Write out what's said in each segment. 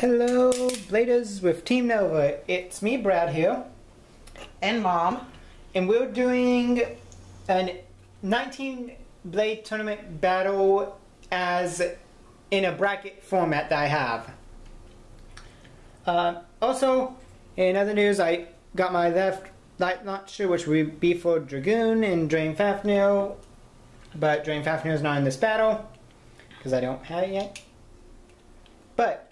Hello, Bladers with Team Nova. It's me, Brad here, and mom. and we're doing an 19 Blade tournament battle as in a bracket format that I have. Uh, also, in other news, I got my left light launcher, which will be for Dragoon and Drain Fafnir, but Drain Fafnir is not in this battle because I don't have it yet. But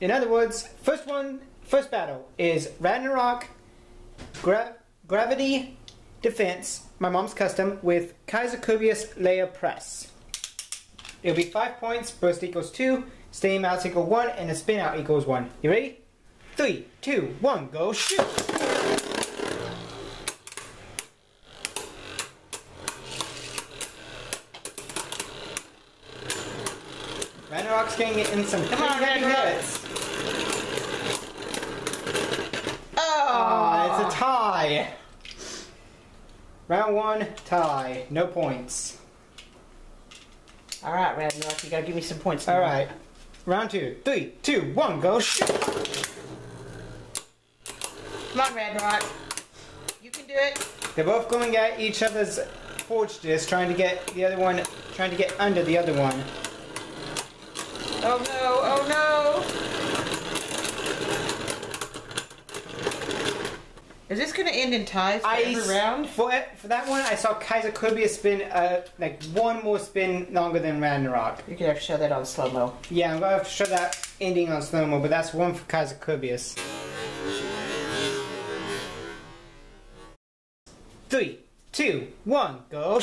in other words, first one, first battle is Ragnarok Gra- Gravity Defense, my mom's custom, with Kaiser Kerbeus Layer Press. It'll be 5 points, burst equals 2, steam out equals 1, and a spin out equals 1. You ready? Three, two, one, go shoot! Ragnarok's getting in some Come on, Ragnarok. hits. Oh, Aw, it's a tie. Round one, tie. No points. all right, Red Ragnarok, you gotta give me some points. now. All right. Round two. Three, two, one, go shoot. come on, Red Ragnarok. You can do it. They're both going at each other's forge disc, trying to get the other one, trying to get under the other one. Oh no! Oh no! Is this gonna end in ties for every s- round? For, for that one, I saw Kaiser Kerbeus spin uh, like one more spin longer than Ragnarok. You're gonna have to show that on slow mo. Yeah, I'm gonna have to show that ending on slow mo, but that's one for Kaiser Kerbeus. Three, two, one, go.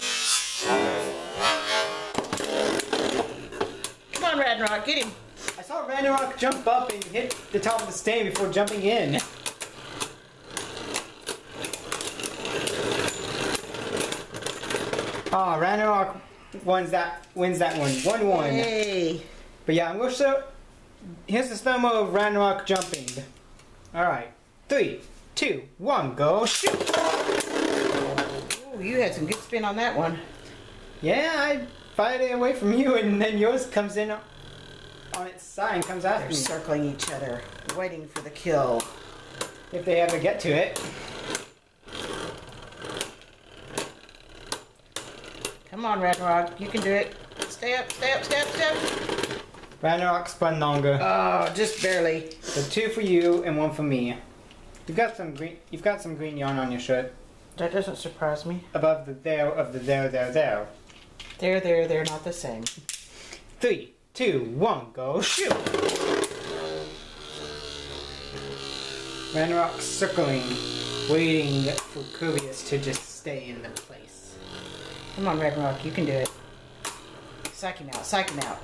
Come on, Ragnarok, get him. I saw Ragnarok jump up and hit the top of the stand before jumping in. Ah, Ragnarok wins that wins that one. One one. Hey. But yeah, I'm gonna show here's the slow of Ragnarok jumping. Alright. Three, two, one, go shoot! Ooh, you had some good spin on that one. Yeah, I fired it away from you and then yours comes in on its side and comes after They're me. circling each other, waiting for the kill. If they ever get to it. Come on, Ragnarok, you can do it. Stay up, stay up, stay up, stay up. Ragnarok spun longer. Oh, just barely. So two for you and one for me. You've got some green. You've got some green yarn on your shirt That doesn't surprise me. above the there of the there there there. They're there, they're not the same. Three, two, one, go shoot! Ragnarok circling, waiting for Kerbeus to just stay in the place. Come on, Ragnarok, you can do it. Psych him out, psych him out.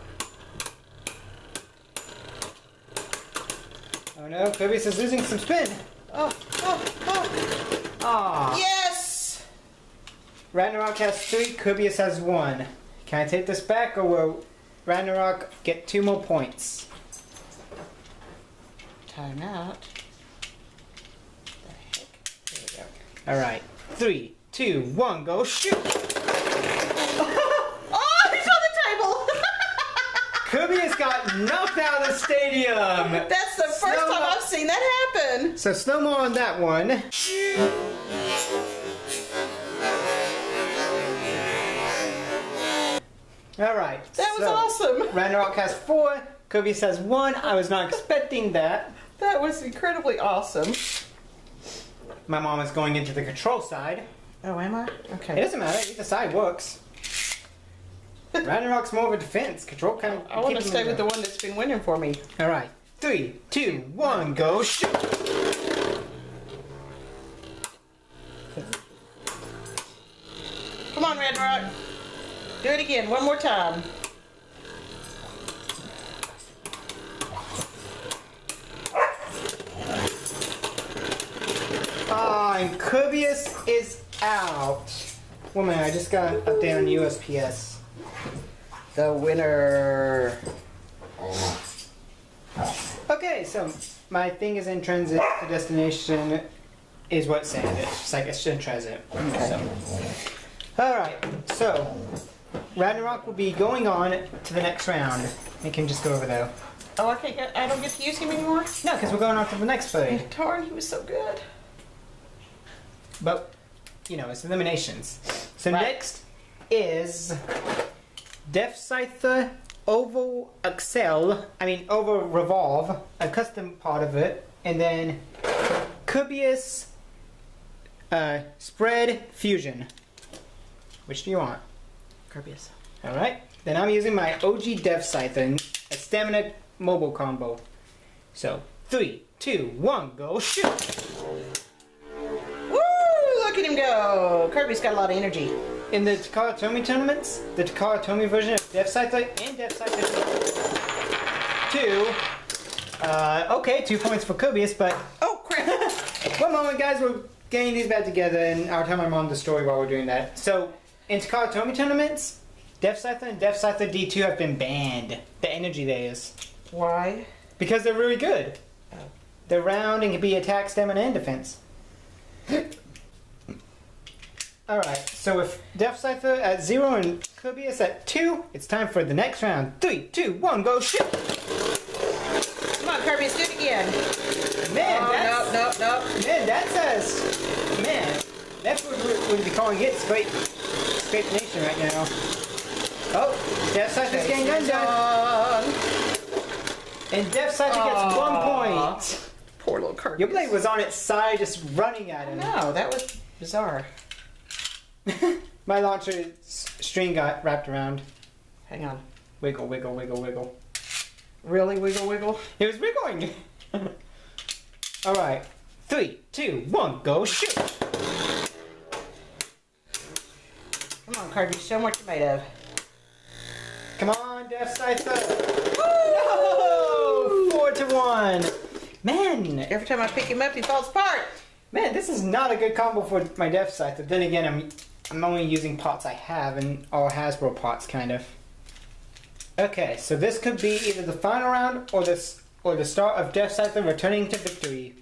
Oh no, Kerbeus is losing some spin. Oh, oh, oh. Ah, Yes! Ragnarok has three, Kerbeus has one. Can I take this back, or will Ragnarok get two more points? Time out. The heck? There we go. All right, three, two, one, go shoot! Oh, he's on the table! Kerbeus got knocked out of the stadium. That's the first time I've seen that happen. So slow mo on that one. All right. That was so awesome. Ragnarok has four. Kerbeus has one. I was not expecting that. That was incredibly awesome. My mom is going into the control side. Oh, am I? Okay. It doesn't matter. Either side works. Ragnarok's more of a defense. Control kind of. I want to stay with the one that's been winning for me. All right. Three, two, one, go shoot. Come on, Ragnarok. Do it again, one more time. Ah, and Kerbeus is out. Woman, I just got an update on USPS. The winner. Okay, so my thing is in transit. The destination is what saying it. It's like it's in transit. So. All right, so Ragnarok will be going on to the next round. We can just go over there. Oh, I can't get. I don't get to use him anymore. No, because we're going on to the next blade. Darn, he was so good. But, you know, it's eliminations. So Right. next is Death Scyther Oval Excel. I mean, Oval Revolve, a custom part of it. And then Kerbeus uh, Spread Fusion. Which do you want? Kirby's. Alright. Then I'm using my OG Death Scyther, a stamina mobile combo. So, three, two, one, go shoot! Woo! Look at him go. Kirby's got a lot of energy. In the Takara Tomy tournaments, the Takara Tomy version of Death Scyther and Death Scyther 2, uh, okay, two points for Kerbeus, but Oh crap! one moment, guys, we're getting these back together, and I'll tell my mom the story while we're doing that. So, in Takara Tomy tournaments, Death Scyther and Death Scyther D2 have been banned, the energy layers, Why? because they're really good. Oh. They're round and can be attack, stamina, and defense. Alright, so with Death Scyther at 0 and Kerbeus at 2, it's time for the next round. Three, two, one, go shoot! Come on, Kirby's do it again. Man, oh, that's, no, no, no. man, that says, man, that's what we would be calling it, Scrape, Scrape Nation right now. Oh, Death Scyther's getting done done. And Death Scyther gets one point. Poor little Kirby. Your blade was on its side just running at him. No, that was bizarre. My launcher string got wrapped around. Hang on. Wiggle, wiggle, wiggle, wiggle. Really wiggle wiggle? It was wiggling. All right, three, two, one, go shoot. Come on, Kirby, show what you're made of. Come on, Death Scyther. No! Four to one. Man, Every time I pick him up, he falls apart. man, this is not a good combo for my Death Scyther. Then again, I'm I'm only using pots I have and all Hasbro pots, kind of. Okay, so this could be either the final round or this or the start of Death Scyther returning to victory.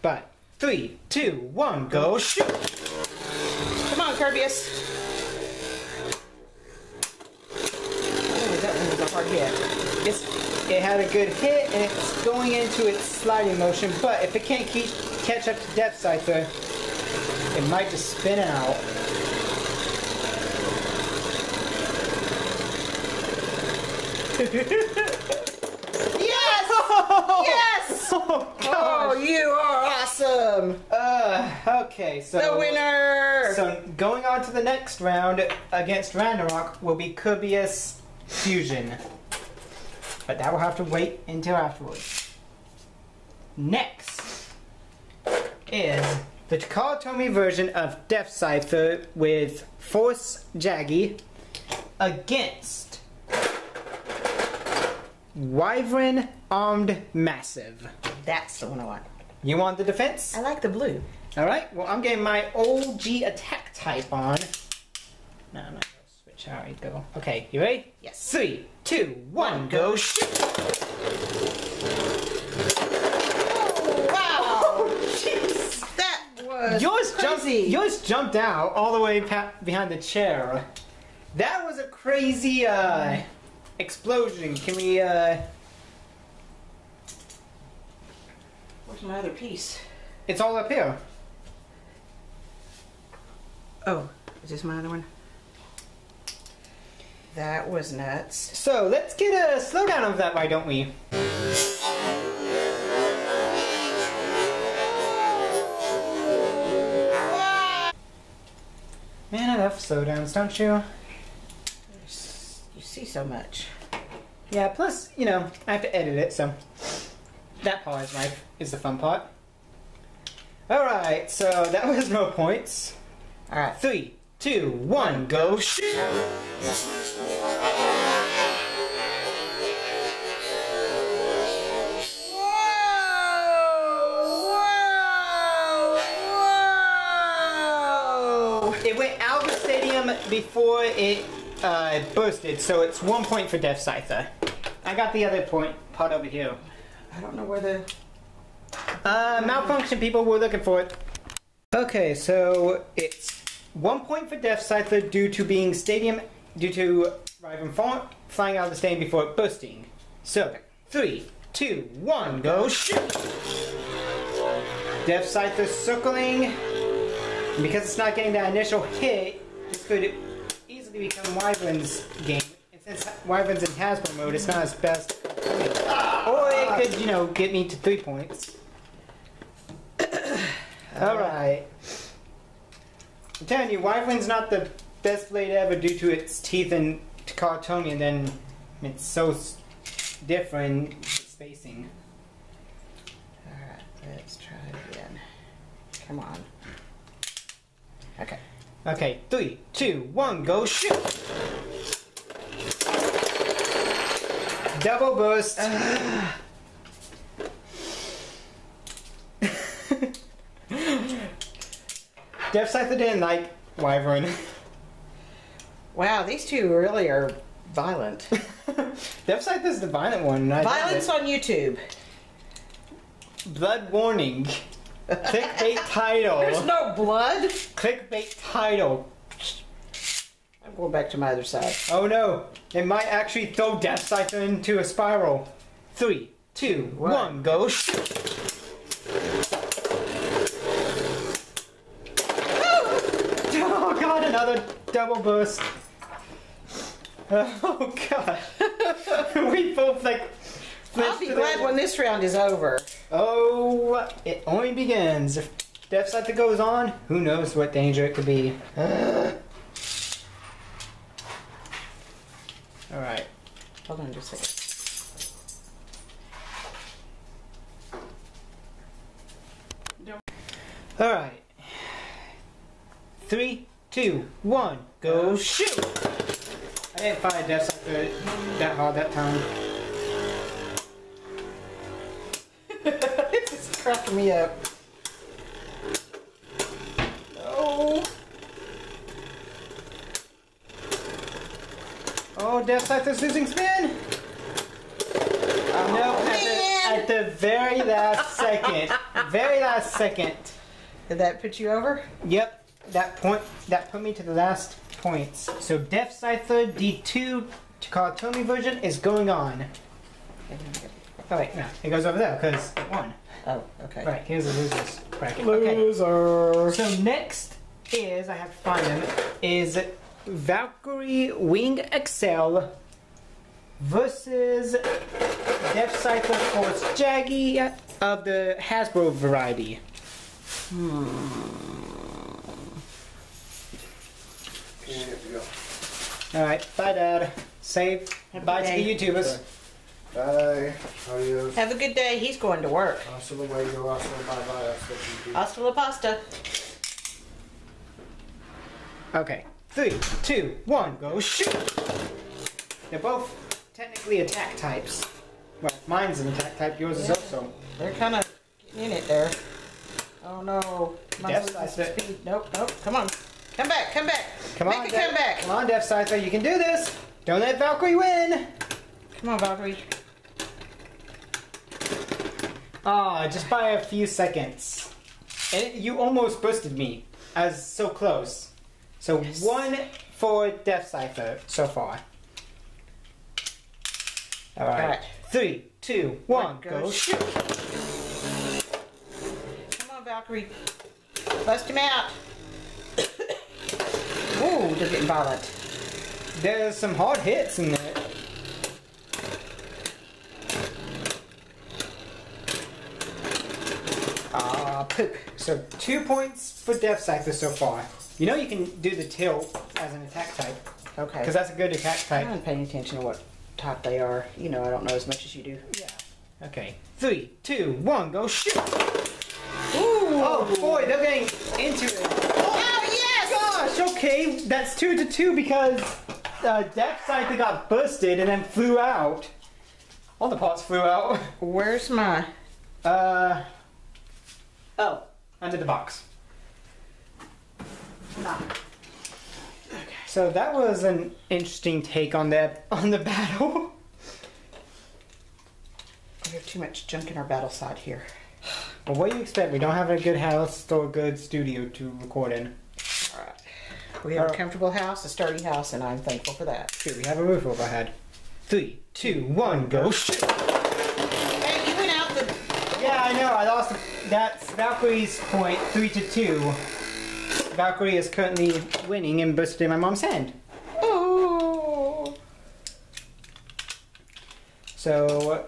But three, two, one, go shoot. Come on, Kerbeus. Oh, that one was a hard hit. It's, it had a good hit and it's going into its sliding motion, but if it can't keep, catch up to Death Scyther, it might just spin out. Yes! Yes! Oh, Oh, you are awesome! Uh, okay, so The winner! So going on to the next round against Ragnarok will be Kerbeus Fusion. But that will have to wait until afterwards. Next is the Takatomi version of Death Scyther with Force Jaggy against Wyvern Armed Massive. That's the one I want. You want the defense? I like the blue. Alright, well, I'm getting my OG attack type on. No, I'm not gonna switch I go. Okay, you ready? Yes. Three, two, one, go shoot! Wow! Jeez! That was Yours jumped, yours jumped out all the way pa- behind the chair. That was a crazy uh, explosion. Can we, uh, Where's my other piece? it's all up here. Oh, is this my other one? That was nuts. So let's get a slowdown of that, why don't we? Man, I love slowdowns, don't you? So much. Yeah, plus, you know, I have to edit it, so that part is my is the fun part. Alright, so that was no points. Alright. Three, two, one, go shoot! Whoa! Whoa! It went out of the stadium before it uh, bursted, so it's one point for Death Scyther. I got the other point part over here. I don't know where the. Uh, malfunction people were looking for it. Okay, so it's one point for Death Scyther due to being stadium, due to Wyvern fall, flying out of the stadium before it bursting. So, three, two, one, go shoot! Death Scyther circling. Because it's not getting that initial hit, this could easily become Wyvern's game. And since Wyvern's in Hasbro mode, it's not as best. Or it could, you know, get me to three points. Alright. I'm telling you, Wyvern's not the best blade ever due to its teeth and cartonian, then it's so different spacing. Alright, let's try it again. Come on. Okay. Three, two, one, go shoot! Double burst. Death didn't like Wyvern. Wow, these two really are violent. Death Scyther's the violent one. Violence on YouTube. Blood warning. Clickbait title. There's no blood. Clickbait title. I'm going back to my other side. Oh no, it might actually throw Death Scyther into a spiral. Three, two, one, go! Oh god, another double burst. Oh god. we both like. I'll be glad when this round is over. Oh, it only begins. If Death Scyther goes on, who knows what danger it could be. Alright. Hold on just a second. Alright. Three, two, one, go uh, shoot! I didn't fire Death that hard that time. this is cracking me up. Oh! Oh, Death Scyther's losing spin! no, at the, at the very last second. Very last second. Did that put you over? Yep, that point that put me to the last points. So Death Scyther D2 Takatomi version is going on. Oh wait, no, it goes over there because it won. Oh, okay. Alright, here's the losers bracket. Okay. Loser. So next is I have to find them is Valkyrie Wing XL versus Death Scyther Force Jaggy of the Hasbro variety. Hmm. Alright, bye dad. Say Have bye good to the day. YouTubers. Bye. Adios. Have a good day. He's going to work. Hasta luego. Hasta bye bye. Hasta la pasta. Okay. Three, two, one, go shoot! They're both technically attack types. Well, mine's an attack type, yours is also. They're kind of in it there. Oh no. Mine's Death losing Scyther. speed. Nope, nope. Come on. Come back, come back. Come Make on, a Death- comeback. Come on, Death Scyther, you can do this! Don't let Valkyrie win! Come on, Valkyrie. Ah, just by a few seconds. And it- you almost busted me. I was so close. So Yes. one for Death Scyther so far. Alright. Alright. Three, two, one, Go go shoot. shoot! Come on, Valkyrie. Bust him out. Ooh, they're getting violent. There's some hard hits in there. So two points for Death Scyther so far. You know you can do the tilt as an attack type, Okay. because that's a good attack type. I'm not paying attention to what type they are. You know, I don't know as much as you do. Yeah. Okay. Three, two, one, go shoot! Ooh. Oh boy, they're getting into it. Oh, yes! Gosh, okay, that's two to two because uh, Death Scyther got busted and then flew out. All the parts flew out. Where's my... Uh. Oh, under the box. Okay. So that was an interesting take on that on the battle. We have too much junk in our battle side here. Well, what do you expect? We don't have a good house or a good studio to record in. Alright. We have a uh, comfortable house, a sturdy house, and I'm thankful for that. Here, we have a roof over our head. Three, two, one, go shoot! I know. I lost. That's Valkyrie's point, three to two. Valkyrie is currently winning and busted my mom's hand. Oh. So,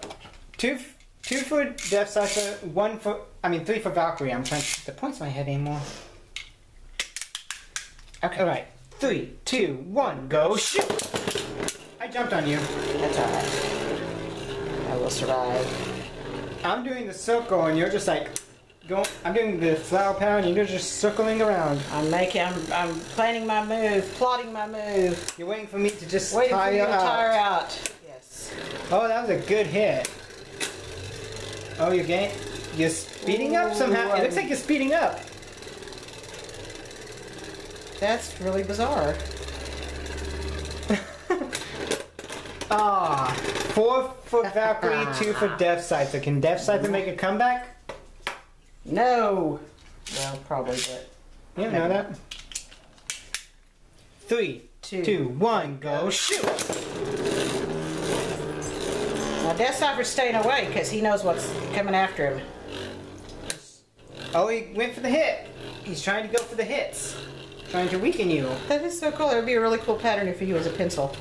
two, two for Death Scyther, one for. I mean, three for Valkyrie. I'm trying to the points in my head anymore. Okay. All right, three, two, one, go shoot! I jumped on you. That's alright. I will survive. I'm doing the circle, and you're just like going. I'm doing the flower pound, and you're just circling around. I'm making. I'm. I'm planning my move. Plotting my move. You're waiting for me to just Waiting for tire you to out. tire out. Yes. Oh, that was a good hit. Oh, you're getting. You're speeding up somehow. It looks like you're speeding up. That's really bizarre. Ah, four for Valkyrie, two for Death Scyther. Can Death Scyther make a comeback? No. Well, probably, but You know that. Three, Two. two, go shoot! now Death Scyther's staying away because he knows what's coming after him. Oh, he went for the hit. He's trying to go for the hits. Trying to weaken you. That is so cool. It would be a really cool pattern if he was a pencil.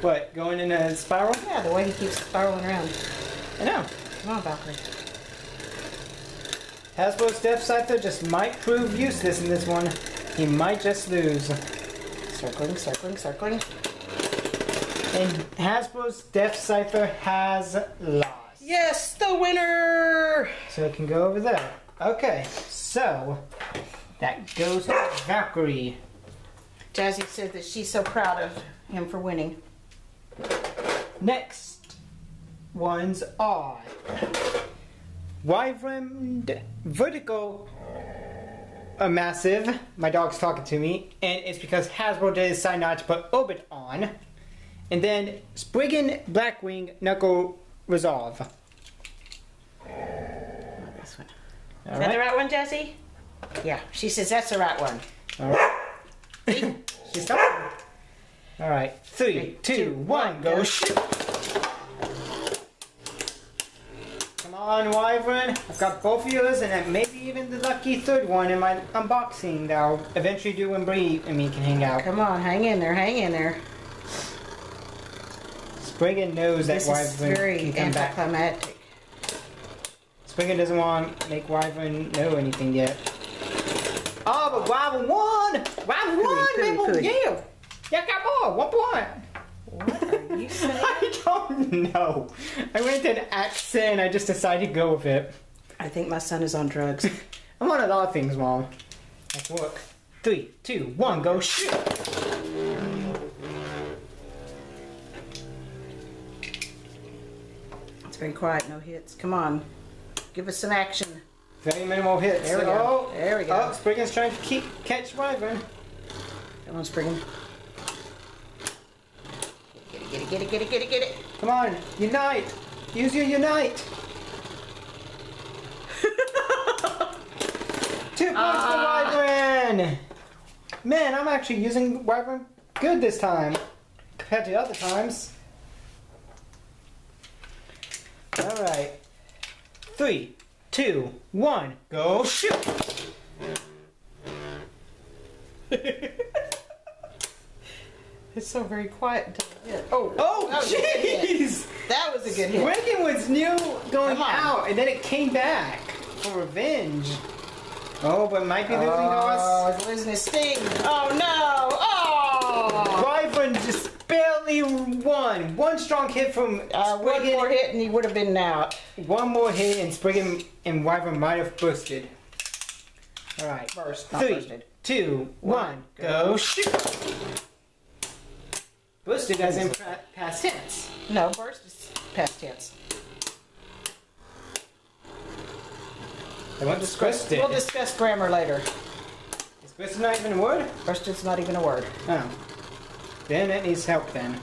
What, going in a spiral? Yeah, the way he keeps spiraling around. I know. Come on, Valkyrie. Hasbro's Death Scyther just might prove useless in this one. He might just lose. Circling, circling, circling. And Hasbro's Death Scyther has lost. Yes, the winner! So it can go over there. Okay, so that goes to Valkyrie. Jazzy said that she's so proud of him for winning. Next ones are Wyvern Vertical a massive. My dog's talking to me, and it's because Hasbro did decide not to put Orbit on. And then Spriggan Blackwing Knuckle Resolve. This one. All Is that the right. right one, Jazzy? Yeah, she says that's the right one. All right. She's talking. All right. Three, two, one, go shoot. Come on, Wyvern. I've got both of yours, and then maybe even the lucky third one in my unboxing that I'll eventually do when Bree and me can hang out. Come on, hang in there, hang in there. Spriggan knows that This is Wyvern very can come back. anticlimactic. Spriggan doesn't want to make Wyvern know anything yet. Oh, but Wyvern won! Wyvern won! Pooey. Yeah! Yeah, got more! One point! What are you saying? I don't know. I went to an accent and I just decided to go with it. I think my son is on drugs. I'm on a lot of things, Mom. Like work. Three, two, one, go shoot! It's very quiet, no hits. Come on, give us some action. Very minimal hits. There we go. Oh, There we go. Oh, Spriggan's trying to keep catch Wyvern. Come on, Spriggan. Get it, get it, get it, get it, get it, get it. Come on, unite! Use your unite! Two points Ah. for Wyvern! Man, I'm actually using Wyvern good this time compared to other times. Alright. Three, two, one, go shoot! It's so very quiet. Oh, Oh, that was a good hit. jeez! That was a good hit. Wigan was new going out, and then it came back for revenge. Oh, but might be losing to us. Oh, losing his sting. Oh no! Oh! Wyvern just barely won. One strong hit from Uh, one more hit and he would have been out. One more hit, and Spriggan and Wyvern might have busted. All right. First, Three, busted. two, one, go shoot. Busted as in past tense. No, burst is past tense. I won't discuss it. We'll discuss grammar later. Is busted not even a word? Burst is not even a word. Oh. Then it needs help then.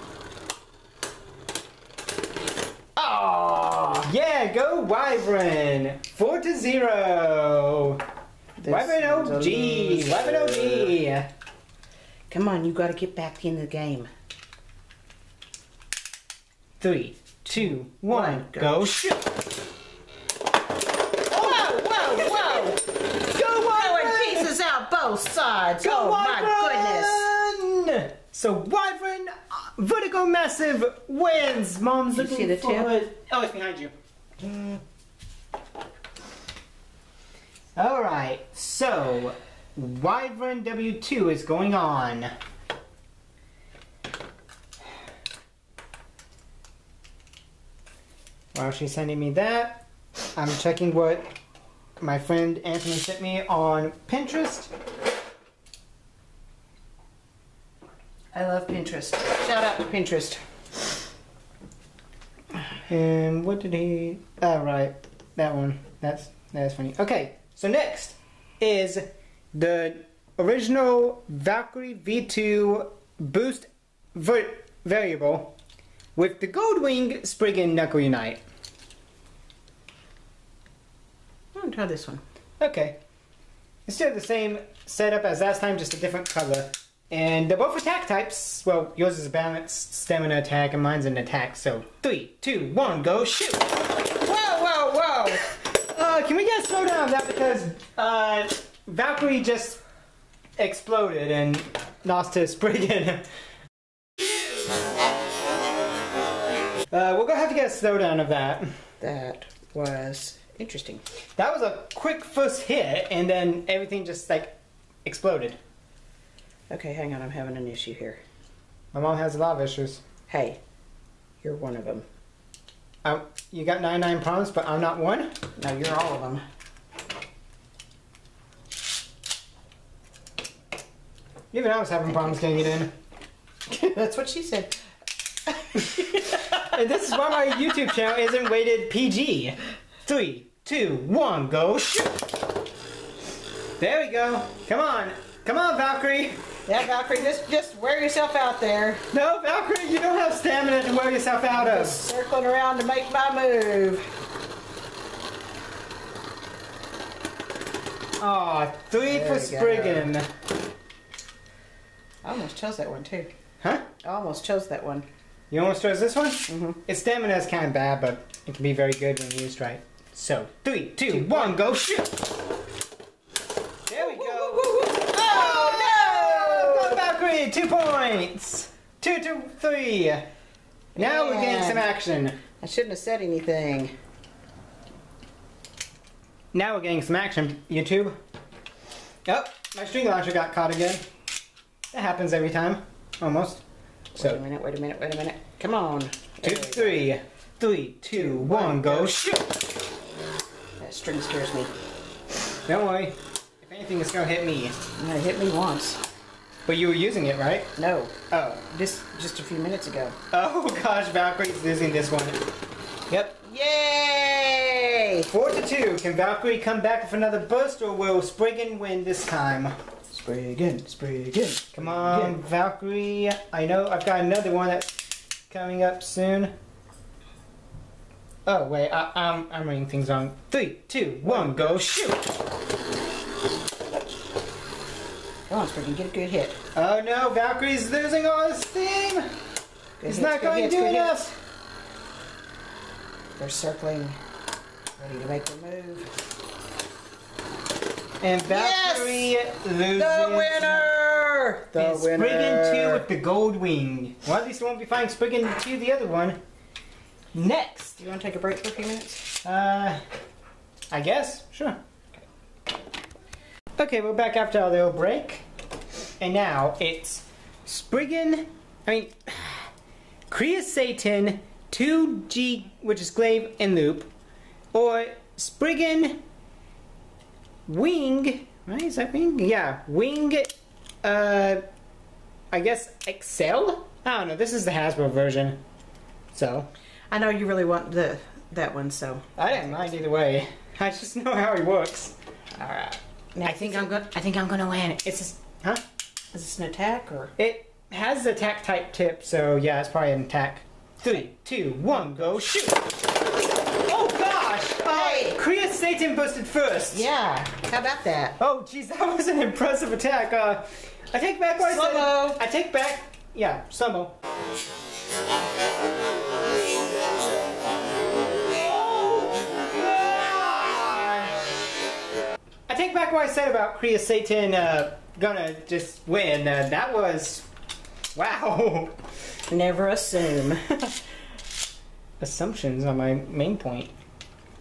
Oh! Yeah, go Wyvern! Four to zero. Wyvern OG. Wyvern OG. Come on, you gotta get back in the game three, two, one, go shoot! Whoa, whoa, whoa! Go on! Pieces out both sides! Go oh my goodness! So Wyvern, uh, Vertigo Massive wins! Mom's looking you see the forward. Tip? Oh, it's behind you. Mm. Alright, so Wyvern W2 is going on. While she's sending me that, I'm checking what my friend Anthony sent me on Pinterest. I love Pinterest. Shout out to Pinterest. And what did he? Oh, right, that one. That's that's funny. Okay, so next is the original Valkyrie V2 boost variable with the Goldwing Spriggan Knuckle Unite. I'm gonna try this one. Okay, it's still the same setup as last time, just a different color. And they're both attack types. Well, yours is a balanced stamina attack, and mine's an attack. So three, two, one, go shoot! Whoa, whoa, whoa! Uh, can we get slow down on that because uh, Valkyrie just exploded and lost to Spriggan. Uh, we're gonna have to get a slowdown of that. That was interesting. That was a quick first hit, and then everything just like exploded. Okay, hang on. I'm having an issue here. My mom has a lot of issues. Hey, you're one of them. Um, you got 99 problems, but I'm not one? No, you're all of them. Even I was having problems getting it in. That's what she said. And this is why my YouTube channel isn't rated PG. Three, two, one, go shoot! There we go. Come on. Come on, Valkyrie. Yeah, Valkyrie, just just wear yourself out there. No, Valkyrie, you don't have stamina to wear yourself out of. Circling around to make my move. Aw, three There for. Spriggan. I almost chose that one too. Huh? I almost chose that one. You almost chose this one? Mhm. Its stamina is kind of bad, but it can be very good when used right. So, three, two, one, go shoot! There we go. Oh no! Go Valkyrie, two points. Two to three. Now we're getting some action. I shouldn't have said anything. Now we're getting some action. YouTube. Oh, my string launcher got caught again. That happens every time, almost. Wait a minute, wait a minute, wait a minute. Come on. two go. three. Three, two, one, go shoot! That string scares me. Don't worry. If anything, it's gonna hit me. It hit me once. But you were using it, right? No, Oh. just just a few minutes ago. Oh gosh, Valkyrie's losing this one. Yep. Yay! Four to two. Can Valkyrie come back with another burst, or will Spriggan win this time? Spriggan, Spriggan. Come on, Valkyrie. I know I've got another one that's coming up soon. Oh wait, I, I'm I'm reading things wrong. Three, two, one, go shoot! Come on, Spriggan, get a good hit. Oh no, Valkyrie's losing all his steam. Good He's hits, not going hits, to do good hits. enough. They're circling, ready to make their move. And Valkyrie loses. The winner! The And Spriggan 2 with the gold wing. Well, at least I won't be fighting Spriggan 2, the other one. Next. Do you want to take a break for a few minutes? Uh, I guess. Sure. Okay, we're back after our little break. And now it's Spriggan, I mean, Kreis Satan 2G, which is Glaive and Loop, or Spriggan Wing, right? Is that Wing? Yeah, Wing, uh, I guess Excel? I don't know, this is the Hasbro version. So, I know you really want the that one, so. I didn't mind either way. I just know how he works. Alright. I think I'm gonna. I think I'm gonna win. It's just, huh? Is this an attack or? It has the attack type tip, so yeah, it's probably an attack. Three, two, one, go shoot! Oh gosh! Hey! Uh, Satan busted first. Yeah, how about that? Oh jeez, that was an impressive attack. Uh, I take back what I said. I take back. Yeah, slow I take back what I said about Kreis Satan uh, gonna just win. Uh, that was Wow. Never assume. Assumptions on my main point.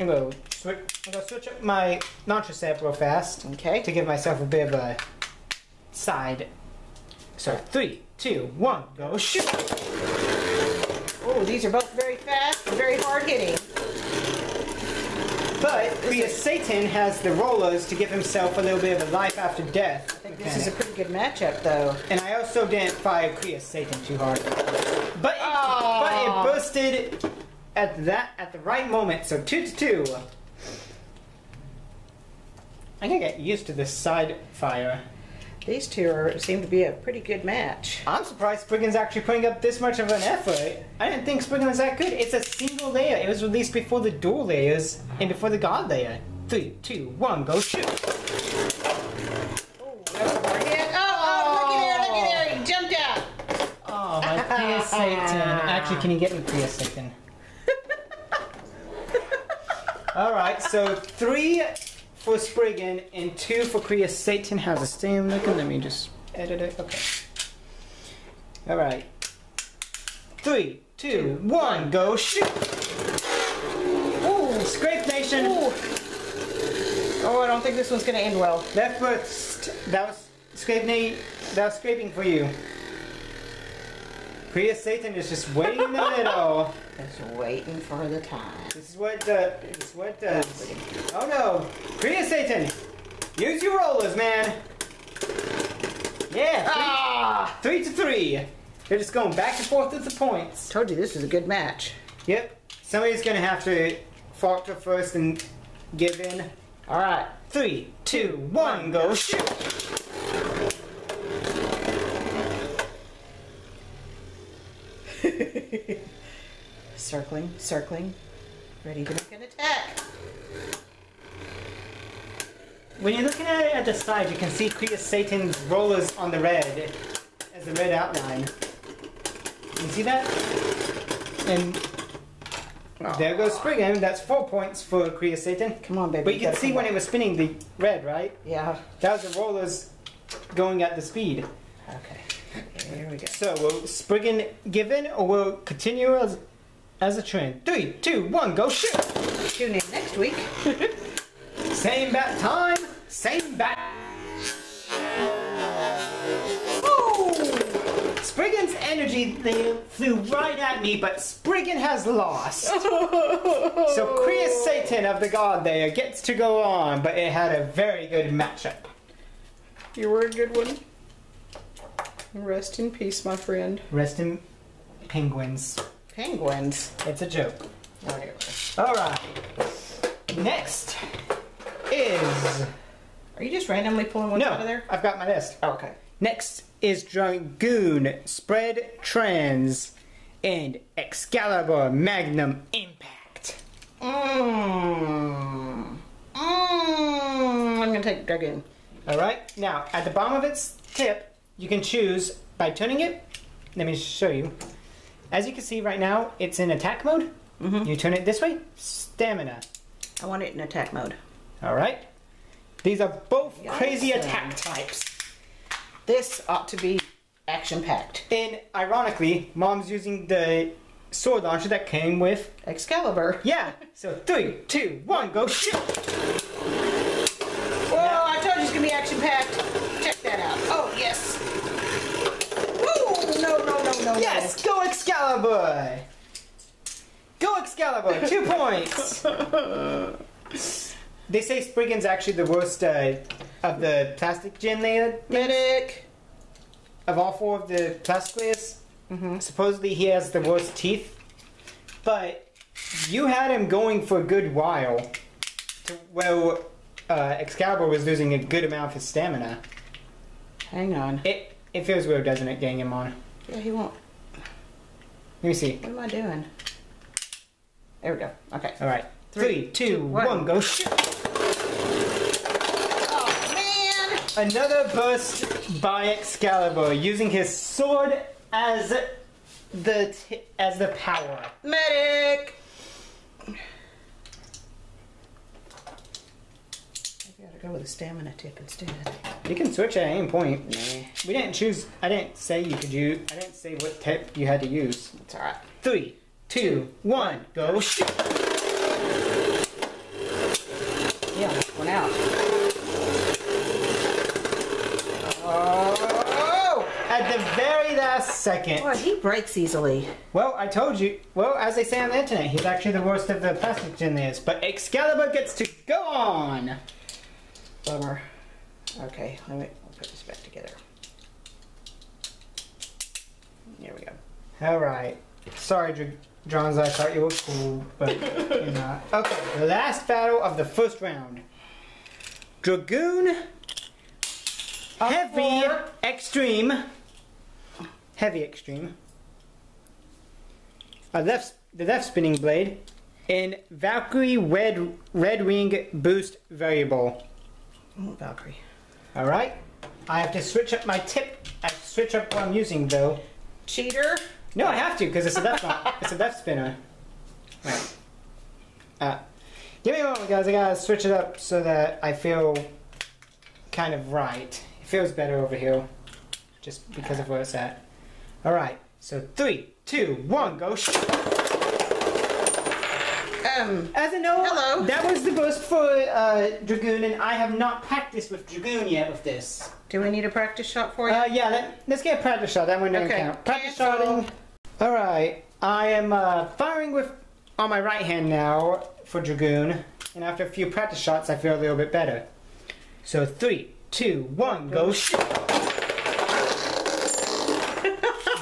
I'm gonna switch, I'm gonna switch up my setup real fast okay. to give myself a bit of a side. So three, two, one, go shoot. Oh, these are both very fast and very hard hitting. But Kreis Satan has the rollers to give himself a little bit of a life after death. I think this is a pretty good matchup, though. And I also didn't fire Kreis Satan too hard. But it, but it ah. bursted at that at the right moment. So two to two. I gotta get used to this side fire. These two are, seem to be a pretty good match. I'm surprised Spriggan's actually putting up this much of an effort. I didn't think Spriggan was that good. It's a single layer. It was released before the dual layers and before the god layer. Three, two, one, go shoot. Oh, that's a hard hit. Oh, oh, there. He jumped out. Oh, Satan. Actually, can you get me Kreis Satan? Alright, so three for Spriggan and two for Kreis Satan. How's the same looking? Let me just edit it. Okay. Alright. Three, two, one, go shoot! Ooh, Scrape Nation! Ooh. Oh, I don't think this one's going to end well. Left foot, that was scraping, that was scraping for you. Kreis Satan is just waiting in the middle. Just waiting for the time. This is what it does. This is what it does. Oh no! Kreis Satan! Use your rollers, man! Yeah! Three, Ah! three to three. They're just going back and forth with the points. Told you this is a good match. Yep. Somebody's gonna have to falter first and give in. All right. Three, two, one, go shoot! Circling, circling. Ready to make an attack. When you're looking at it at the side, you can see Kreis Satan's rollers on the red as the red outline. You see that? And oh. there goes Spriggan. That's four points for Kreis Satan. Come on, baby. But you can see when back. it was spinning the red, right? Yeah. That was the rollers going at the speed. Okay. Here we go. So will Spriggan give in or will continue as, as a train. Three, two, one, go shoot! Tune in next week. Same bat time, same bat. Spriggan's energy they flew right at me, but Spriggan has lost. so Kreis Satan of the God there gets to go on, but it had a very good matchup. You were a good one. Rest in peace, my friend. Rest in penguins. Penguins. It's a joke. Whatever. Alright. Next is Are you just randomly pulling one No, out of there? I've got my list. Oh, okay. Next is Dragoon, Spread Trans, and Excalibur Magnum Impact. Mmm. Mmm. I'm gonna take Dragoon. Alright, now at the bottom of its tip, you can choose by turning it. Let me show you. As you can see right now, it's in attack mode. Mhm. You turn it this way, stamina. I want it in attack mode. Alright? These are both Yes. crazy attack types. This ought to be action packed. And ironically, mom's using the sword launcher that came with. Excalibur. Yeah, so three, two, one, go shoot! Whoa, I told you it's gonna be action packed. Check that out. Oh, yes. Woo! No, Yes, go Excalibur! Go Excalibur, two points! they say Spriggan's actually the worst uh, of the plastic gin layer. Medic. of all four of the plastic layers. Mm-hmm. Supposedly he has the worst teeth, but you had him going for a good while. To, well, uh, Excalibur was losing a good amount of his stamina. Hang on. It it feels weird, doesn't it, getting him on? Yeah, he won't. Let me see. What am I doing? There we go. Okay. All right, three, two, two, one. one, go shoot! Oh, man! Another burst by Excalibur, using his sword as the t- as the power. Medic! Maybe I gotta go with a stamina tip instead. You can switch at any point. Nah, We didn't choose. I didn't say you could use. I didn't say what tip you had to use. it's alright. Three, two, one, go shoot. Yeah, one out. Oh! At the very last second. Boy, he breaks easily. Well, I told you. Well, as they say on the internet, he's actually the worst of the plastic engineers. But Excalibur gets to go on. Bummer. Okay, let me I'll put this back together. There we go. All right. Sorry, Johns. I thought you were cool, but you're not. Okay. The last battle of the first round. Dragoon. Up Heavy for- extreme. Heavy extreme. A left, the left spinning blade, and Valkyrie red red ring boost variable. Oh, Valkyrie. All right. I have to switch up my tip. I have to switch up what I'm using though. Cheater. No, I have to because it's a left one. It's a left spinner. Right. Uh, give me a moment, guys. I gotta switch it up so that I feel kind of right. It feels better over here, just because of where it's at. All right. So three, two, one, go. Sh- Um, As a note, Hello. that was the boost for uh, Dragoon, and I have not practiced with Dragoon yet with this. do we need a practice shot for you? Uh, yeah, let, let's get a practice shot. That one doesn't Okay, count. Practice cancel. shotting. All right, I am uh, firing with on my right hand now for Dragoon, and after a few practice shots, I feel a little bit better. So three, two, one, go! Shoot.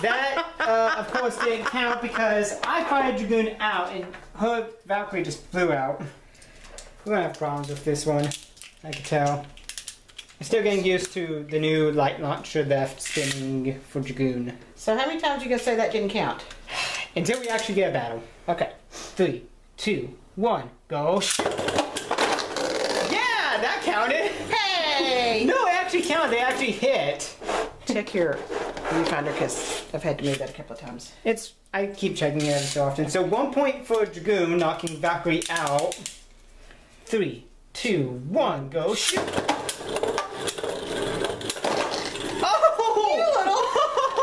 That, uh, of course, didn't count because I fired Dragoon out, and her Valkyrie just flew out. We're gonna have problems with this one. I can tell. I'm still getting used to the new light launcher left spinning for Dragoon. so how many times are you gonna say that didn't count? Until we actually get a battle. Okay. Three, two, one, go. Yeah, that counted. Hey! No, it actually counted. They actually hit. Check your viewfinder because I've had to move that a couple of times. It's. I keep checking it every so often. So one point for Dragoon, knocking Valkyrie out. Three, two, one, go shoot.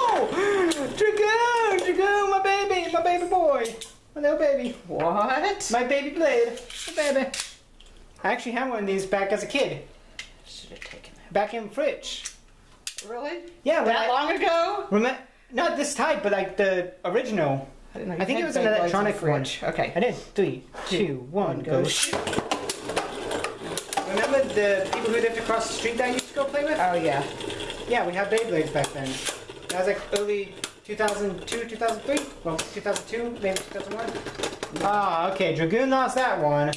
Oh! Dragoon, Dragoon, my baby, my baby boy, my little baby. What? My baby blade. My baby. I actually had one of these back as a kid. Should have taken that. Back in fridge. That. Really? Yeah, That I- long ago? Remember, not this type, but like the original. I didn't know. I think it was an big blades in electronic one. Okay. I did. Three, two, one, go. go. shoot. Remember the people who lived across the street that I used to go play with? Oh yeah. Yeah, we had Beyblades back then. That was like early 2002, 2003? Well, 2002, maybe 2001? Ah, okay, Dragoon lost that one.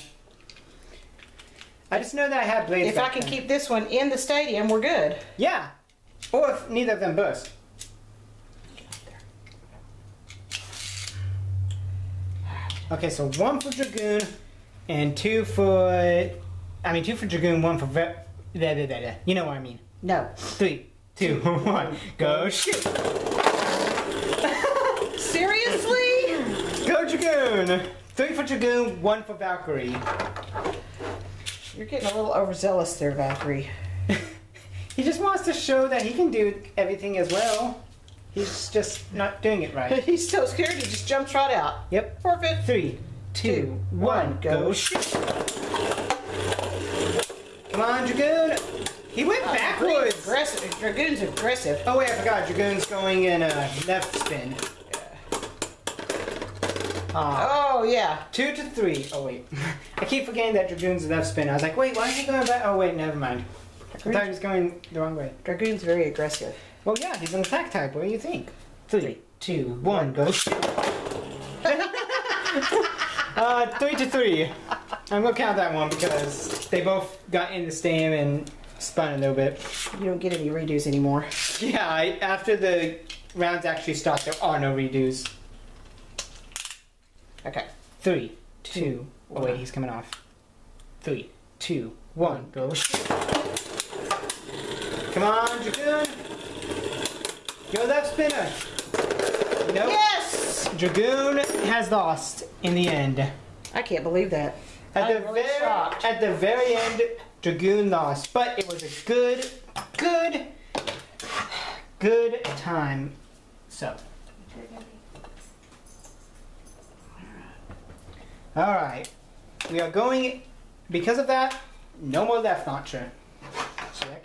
I just know that I had blades If I can then. keep this one in the stadium, we're good. Yeah. Or if neither of them burst. Okay, so one for Dragoon and two for. I mean, two for Dragoon, one for. Ve- da, da, da, da. You know what I mean. No. Three, two, one, go shoot! Seriously? Go Dragoon! Three for Dragoon, one for Valkyrie. You're getting a little overzealous there, Valkyrie. He just wants to show that he can do everything as well. He's just not doing it right. He's so scared he just jumps right out. Yep. Forfeit. Three, two, one, go shoot! Come on, Dragoon! He went backwards! Aggressive. Dragoon's aggressive. Oh wait, I forgot. Dragoon's going in a left spin. Ah, Oh yeah. two to three. Oh wait, I keep forgetting that Dragoon's a left spin. I was like, wait, why is he going back? Oh wait, never mind. I thought he was going the wrong way. Dragoon's very aggressive. Well, yeah, he's an attack type. What do you think? Three, two, one, go shoot! uh, three to three. I'm gonna count that one because they both got in the stem and spun a little bit. You don't get any redos anymore. Yeah, I, after the rounds actually start, there are no redos. Okay. Three, two. Oh wait, he's coming off. Three, two, one, go. Come on, Dragoon. Go left spinner. Nope. Yes! Dragoon has lost in the end. I can't believe that. At I'm the really very shocked. at the very end, Dragoon lost, but it was a good good, good time. So, all right, we are going. Because of that, no more left launcher.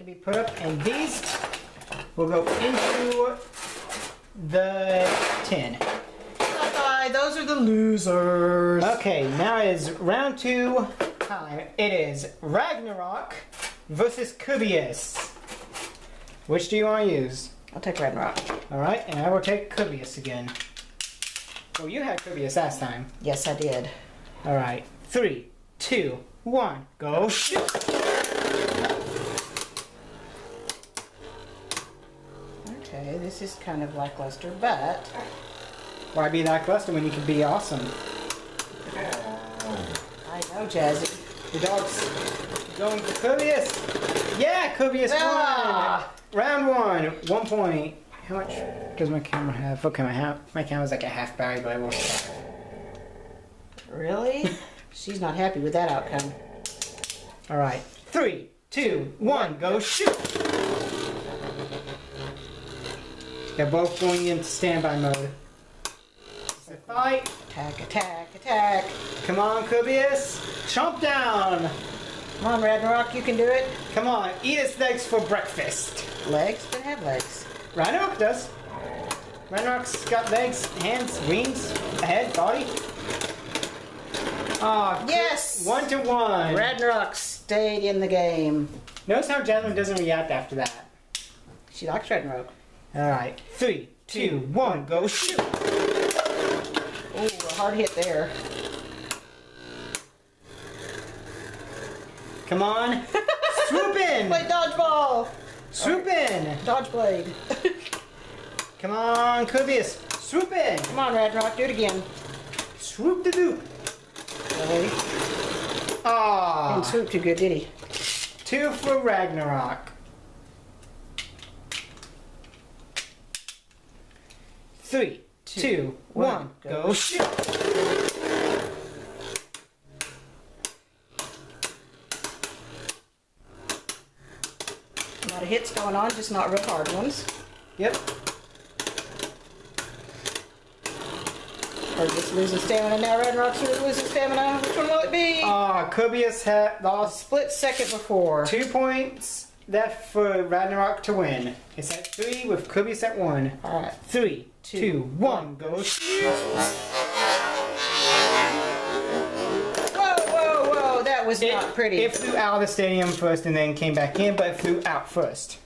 Can be put up, and these will go into the tin. Bye. Those are the losers. Okay, now it is round two time. It is Ragnarok versus Kerbeus. Which do you want to use? I'll take Ragnarok. Alright, and I will take Kerbeus again. Well, you had Kerbeus last time. Yes, I did. Alright, three, two, one, go shoot! Okay, this is kind of lackluster, but Why be lackluster when you can be awesome? I know Jazzy. The dog's going for Kerbeus! Yeah, Kerbeus Ah! won! Round one, one point. How much does my camera have? Okay, my, ha- my camera's like a half battery, but I will Really? She's not happy with that outcome. All right. Three, two, one, go shoot. They're both going into standby mode. It's fight. Attack, attack, attack. Come on, Kerbeus. Chomp down. Come on, Ragnarok, you can do it. Come on, eat its legs for breakfast. Legs? Don't have legs. Ragnarok does. Ragnarok's got legs, hands, wings, a head, body. Ah, Yes! one to one. Ragnarok stayed in the game. Notice how Jasmine doesn't react after that. She likes Ragnarok. All right, three, two, one, go shoot. Ooh, a hard hit there. Come on. Swoop in. Play dodgeball! Swoop in. Dodge blade. Come on, Kerbeus. Swoop in. Come on, Ragnarok, do it again. Swoop the doop. Okay. Didn't Ah. swoop too good, did he? Two for Ragnarok. Three, two, one, go shoot. A lot of hits going on, just not real hard ones. Yep. Or just losing stamina now. Red Rocks Ragnarok's losing stamina. Which one will it be? Ah, Kerbeus had lost Split second before. two points left for Ragnarok to win. It's at three with Kerbeus at one. Alright. Three, two, one, go shoot. Whoa, whoa, whoa, that was not pretty. It flew out of the stadium first and then came back in, but it flew out first.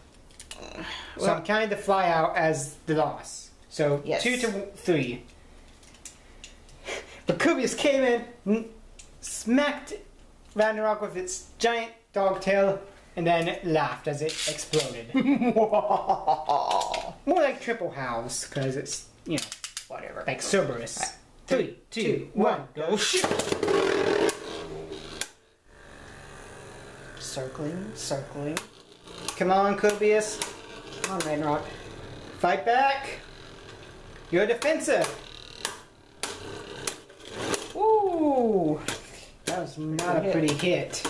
So I'm counting the fly out as the loss. So Yes. two to three. But Kerbeus came in, smacked Ragnarok with its giant dog tail, and then laughed as it exploded. More like triple house, because it's, you know, Whatever. like Cerberus. Three, two, one, go shoot! Circling, circling. Come on, Kerbeus. Come on, Ragnarok. Fight back! You're defensive! Ooh! That was not a pretty hit.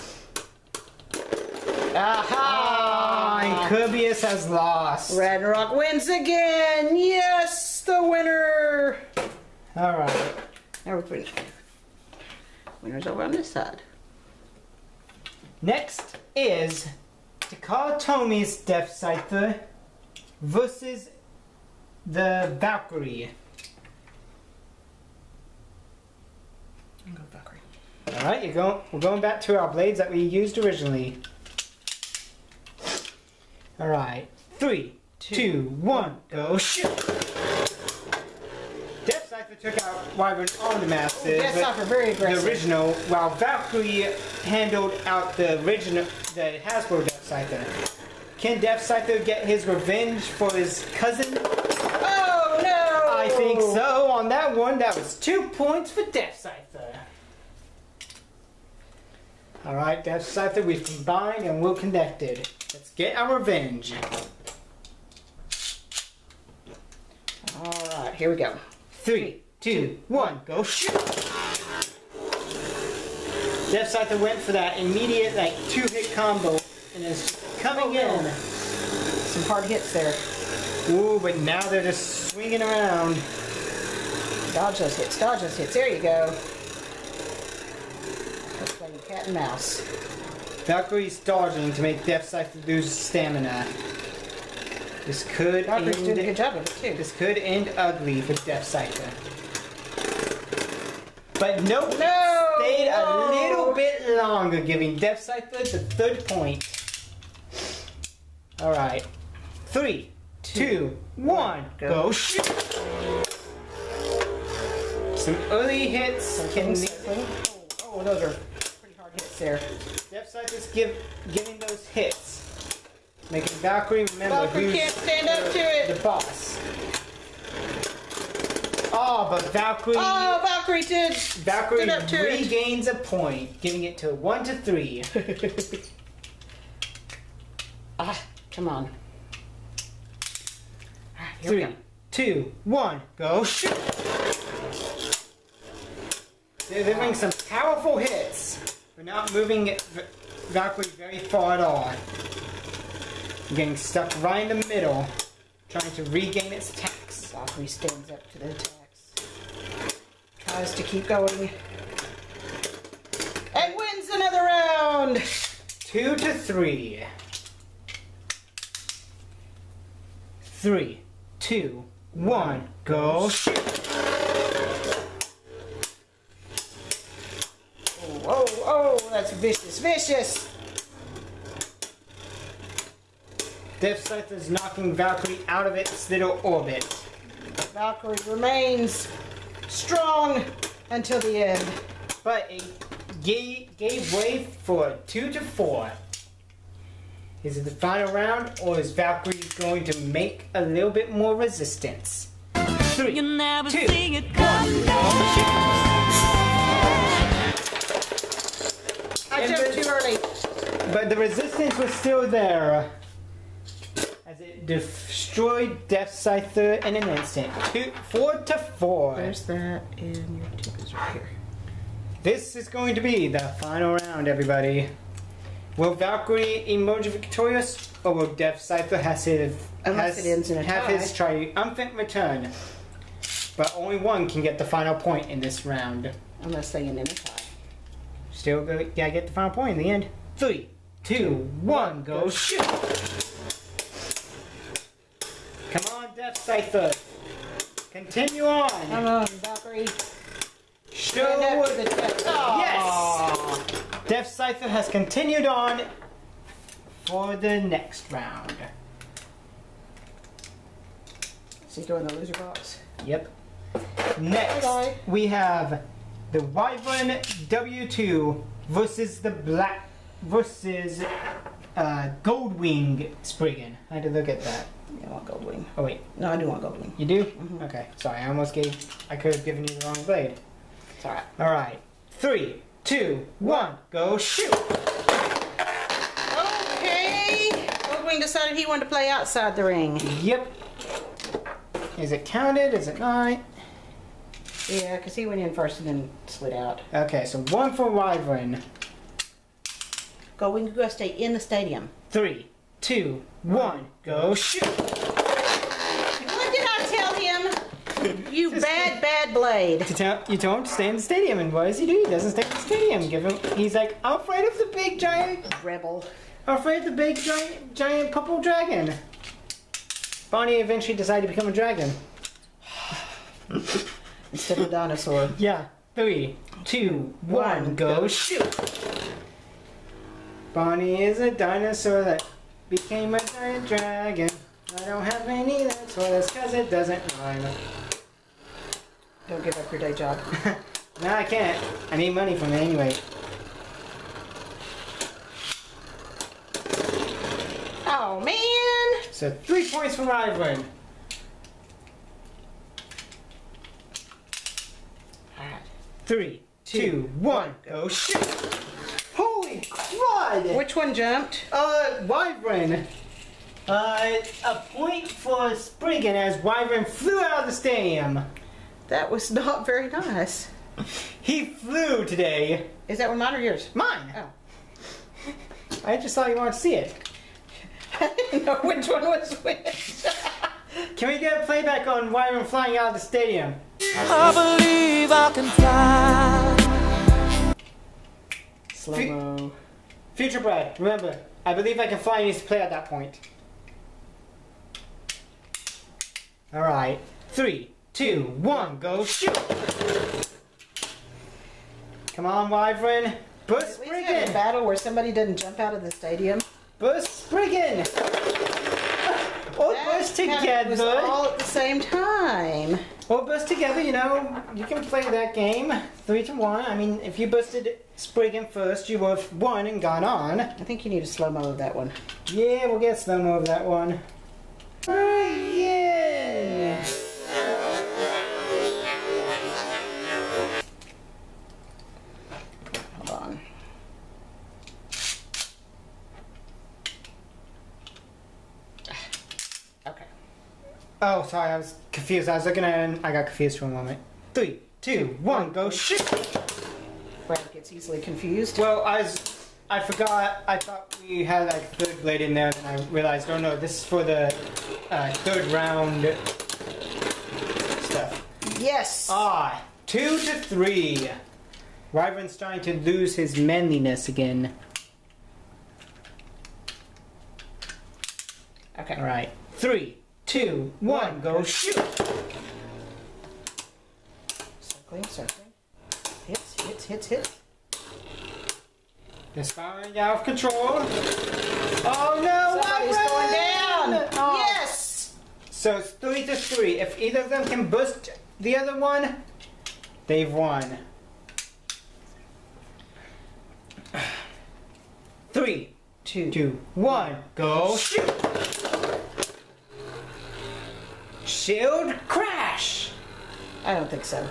Aha! Ah, and Kerbeus has lost. Ragnarok wins again! Yes, the winner! Alright. Now we're putting winners over on this side. Next is Takara Tomy's Death Scyther versus the Valkyrie. Go Valkyrie. Alright, you're going we're going back to our blades that we used originally. Alright. Three, two, one, go shoot! Death Scyther took out Wyvern on the Massive. Death Scyther very aggressive. The original, while Valkyrie handled out the original the Hasbro Death Scyther. Can Death Scyther get his revenge for his cousin? Oh no! I think so. On that one, that was two points for Death Scyther. Alright, Death Scyther, we've combined and we're connected. Let's get our revenge. Alright, here we go. Three, two, one, go shoot! Death Scyther went for that immediate, like, two hit combo and is coming Oh, in. some hard hits there. Ooh, but now they're just swinging around. Dodge those hits, dodge those hits. There you go. Cat and mouse. Valkyrie's dodging to make Death Scythe lose stamina. This could Valkyrie's doing a good job of it too. this could end ugly for Death Scythe. But nope, No! stayed a little bit longer, giving Death Scythe the third point. Alright. Three, two, one, go. go shoot! Some early hits can Oh, oh, those are hits there. Death Scythe is give, giving those hits. Making Valkyrie remember Valkyrie who's can't stand up to it. the boss. Oh, but Valkyrie Oh, Valkyrie did. Valkyrie stood up to it. regains a point, giving it to one to three. Ah, come on. Ah, here we Three, go. two, one, go shoot! They're delivering some powerful hits, but not moving V- Valkyrie very far at all. Getting stuck right in the middle, trying to regain its attacks. Valkyrie stands up to the attacks. Tries to keep going. And wins another round. Two to three. Three, two, one, go shoot! Oh, oh, oh, that's vicious, vicious. Death Scythe is knocking Valkyrie out of its little orbit. Valkyrie remains strong until the end. But it gave, gave way for two to four. Is it the final round, or is Valkyrie going to make a little bit more resistance? Three, never two, see I jumped the- too early. But the resistance was still there. As it destroyed Death Scythe in an instant. Two, four to four. There's that, and your tube is right here. This is going to be the final round, everybody. Will Valkyrie emerge victorious, or will Death Scythe has his, Unless has, it ends in a have tie. his triumphant return? But only one can get the final point in this round. Unless they end in a tie. Still go, gotta get the final point in the end. Three, two, one, go shoot! Come on, Death Scythe. Continue on. Come on, Valkyrie. Show Stand up to the test. Yes! Death Scythe has continued on for the next round. Is he throwing the loser box? Yep. Next, Bye-bye. we have the Wyvern W2 versus the Black versus uh, Goldwing Spriggan. I had to look at that. I want Goldwing. Oh wait, No, I do want Goldwing. you do? Okay, sorry, I almost gave. I could have given you the wrong blade. It's alright. All right, three, two, one, go shoot! Okay. Goldwing decided he wanted to play outside the ring. Yep. Is it counted? Is it not? Yeah, because he went in first and then slid out. Okay, so one for Wyvern. Go, we can go stay in the stadium. Three, two, one, go shoot! What did I tell him? You bad, bad blade. To tell, you told him to stay in the stadium, and what does he do? He doesn't stay in the stadium. Give him. He's like, I'm afraid of the big giant. Rebel. I'm afraid of the big giant, giant purple dragon. Bonnie eventually decided to become a dragon. Instead of a dinosaur. Yeah. Three, two, one, go shoot! Bonnie is a dinosaur that became a giant dragon. I don't have any that's for this because it doesn't rhyme. Don't give up your day job. No, I can't. I need money from it anyway. Oh man! So three points for Ryburn. Alright. Three, two, one, go shoot! Holy crud! Which one jumped? Uh, Wyvern. Uh, a point for Spriggan as Wyvern flew out of the stadium. That was not very nice. He flew today. Is that one mine or yours? Mine. Oh. I just thought you wanted to see it. I didn't know which one was which. Can we get a playback on Wyvern flying out of the stadium? I believe I can fly. Slow mo. Future Brad, remember, I believe I can fly needs to play at that point. Alright. Three, two, one, go shoot! Come on, Wyvern. Bus We have a battle where somebody doesn't jump out of the stadium. Bus Spriggan! All That bus happened- was together. all at the same time. All bus together, you know, you can play that game. Three to one. I mean, if you busted Spriggan first, you would have won and gone on. I think you need a slow mo of that one. Yeah, we'll get slow mo of that one. Oh, yeah! Oh, sorry, I was confused. I was looking at it and I got confused for a moment. Three, two, one, go shoot! Brad gets easily confused. Well, I was, I forgot. I thought we had like third blade in there, and I realized, oh no, this is for the uh, third round stuff. Yes. Ah, two to three. Wyvern's starting to lose his manliness again. okay. All right, three, two, one, go shoot! Circling, circling. Hits, hits, hits, hits. They're spiraling out of control. Oh no! Somebody's going down. Oh. Yes. So it's three to three. If either of them can boost the other one, they've won. Three, Two. two, one, go shoot! Shield crash! I don't think so.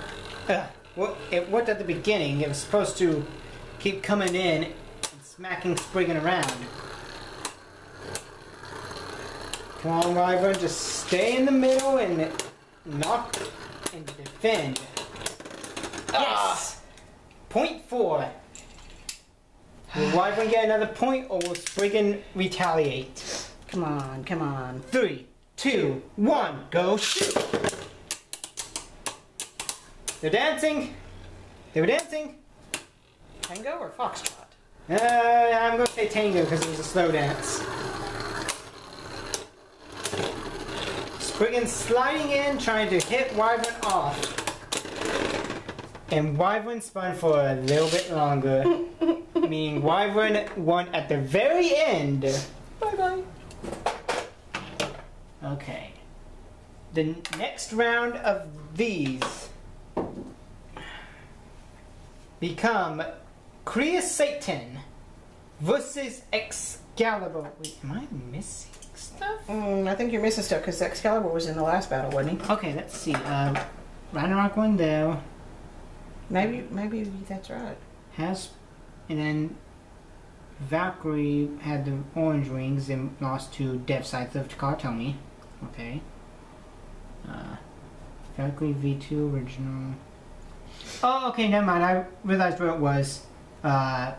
Uh, what, it worked at the beginning. It was supposed to keep coming in and smacking Spriggan around. Come on, Wyvern, just stay in the middle and knock and defend. Yes! Point four. Will Wyvern get another point or will Spriggan retaliate? Come on, come on. Three, two, one, go shoot! They're dancing! They were dancing! Tango or foxtrot? Uh, I'm gonna say tango because it was a slow dance. Spriggan sliding in, trying to hit Wyvern off. And Wyvern spun for a little bit longer. meaning Wyvern won at the very end. Bye bye. Okay. The next round of these become Kreis Satan versus Excalibur. Wait, am I missing stuff? Mm, I think you're missing stuff because Excalibur was in the last battle, wasn't he? Okay, let's see. Um, Ragnarok one there Maybe, maybe that's right. has, and then Valkyrie had the orange rings and lost to Death Scythe of Takatomi. Okay. Uh, Valkyrie V2 original. Oh, okay, never mind. I realized where it was. Uh,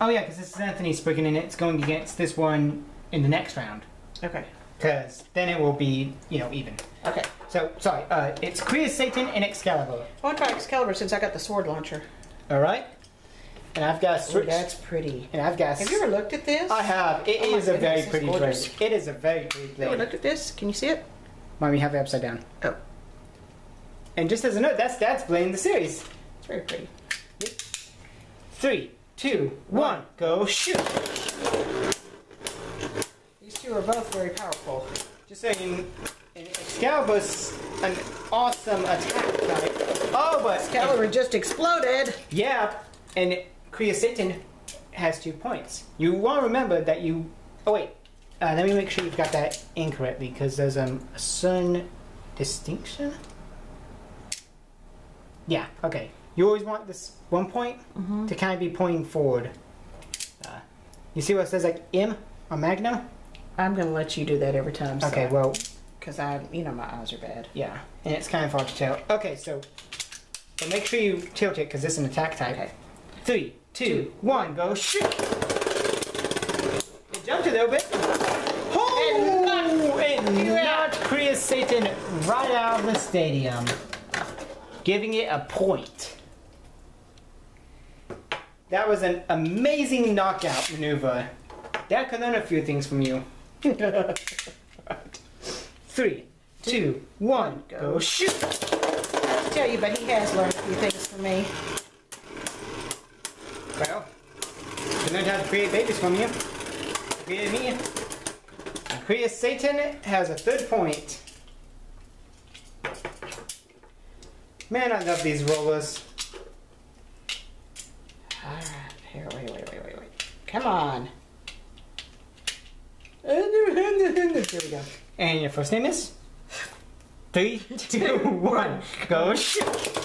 oh, yeah, because this is Anthony Spriggan and it's going against this one in the next round. Okay. Because then it will be, you know, even. Okay. So, sorry, uh, it's Kreis Satan and Excalibur. I want to try Excalibur since I got the sword launcher. Alright? And I've got Ooh, that's pretty. and I've got. Have you ever looked at this? I have. It Oh is a very pretty gorgeous. blade. It is a very pretty You ever blade. looked at this? Can you see it? Why we have it upside down? Oh, And just as a note, that's blade in the series. it's very pretty. Three, two, one, go shoot. These two are both very powerful. Just saying, Excalibur's an awesome attack type. Oh, but Excalibur just exploded. Yeah, and Kreis Satan has two points. You want to remember that you. Oh wait, uh, let me make sure you've got that incorrectly because there's um, a certain distinction. Yeah. Okay. You always want this one point to kind of be pointing forward. Uh, you see what it says like M or Magnum? I'm gonna let you do that every time. Okay. Well, because I, you know, my eyes are bad. yeah, and it's kind of hard to tell. Okay, so, so make sure you tilt it because it's an attack type. Okay. Three, two, one, go shoot! It jumped a little bit. Oh, Holy Satan right out of the stadium, giving it a point. That was an amazing knockout maneuver. That could learn a few things from you. Three, two, one, go shoot! I tell you, but he has learned a few things from me. Well, he learned how to create babies from you. Created me. And Kreis Satan has a third point. Man, I love these rollers. Alright, here, wait, wait, wait, wait, wait. Come on. Here we go. And your first name is? Three, two, one, go shoot!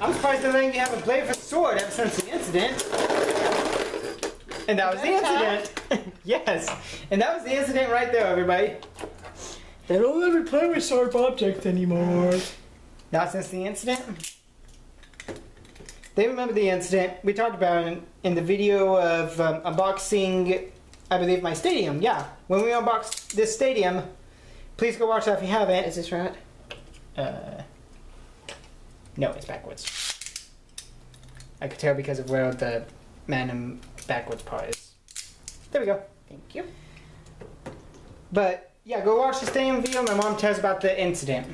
I'm surprised they're letting you have a blade for sword ever since the incident. And that was the incident. yes. And that was the incident right there, everybody. They don't let me play with sharp objects anymore. Not since the incident. They remember the incident. We talked about it in, in the video of um, unboxing, I believe, my stadium. Yeah. When we unboxed this stadium, please go watch that if you haven't. Is this right? Uh, no, it's backwards. I could tell because of where the manum backwards part is. There we go. Thank you. But yeah, go watch the stadium video. My mom tells about the incident.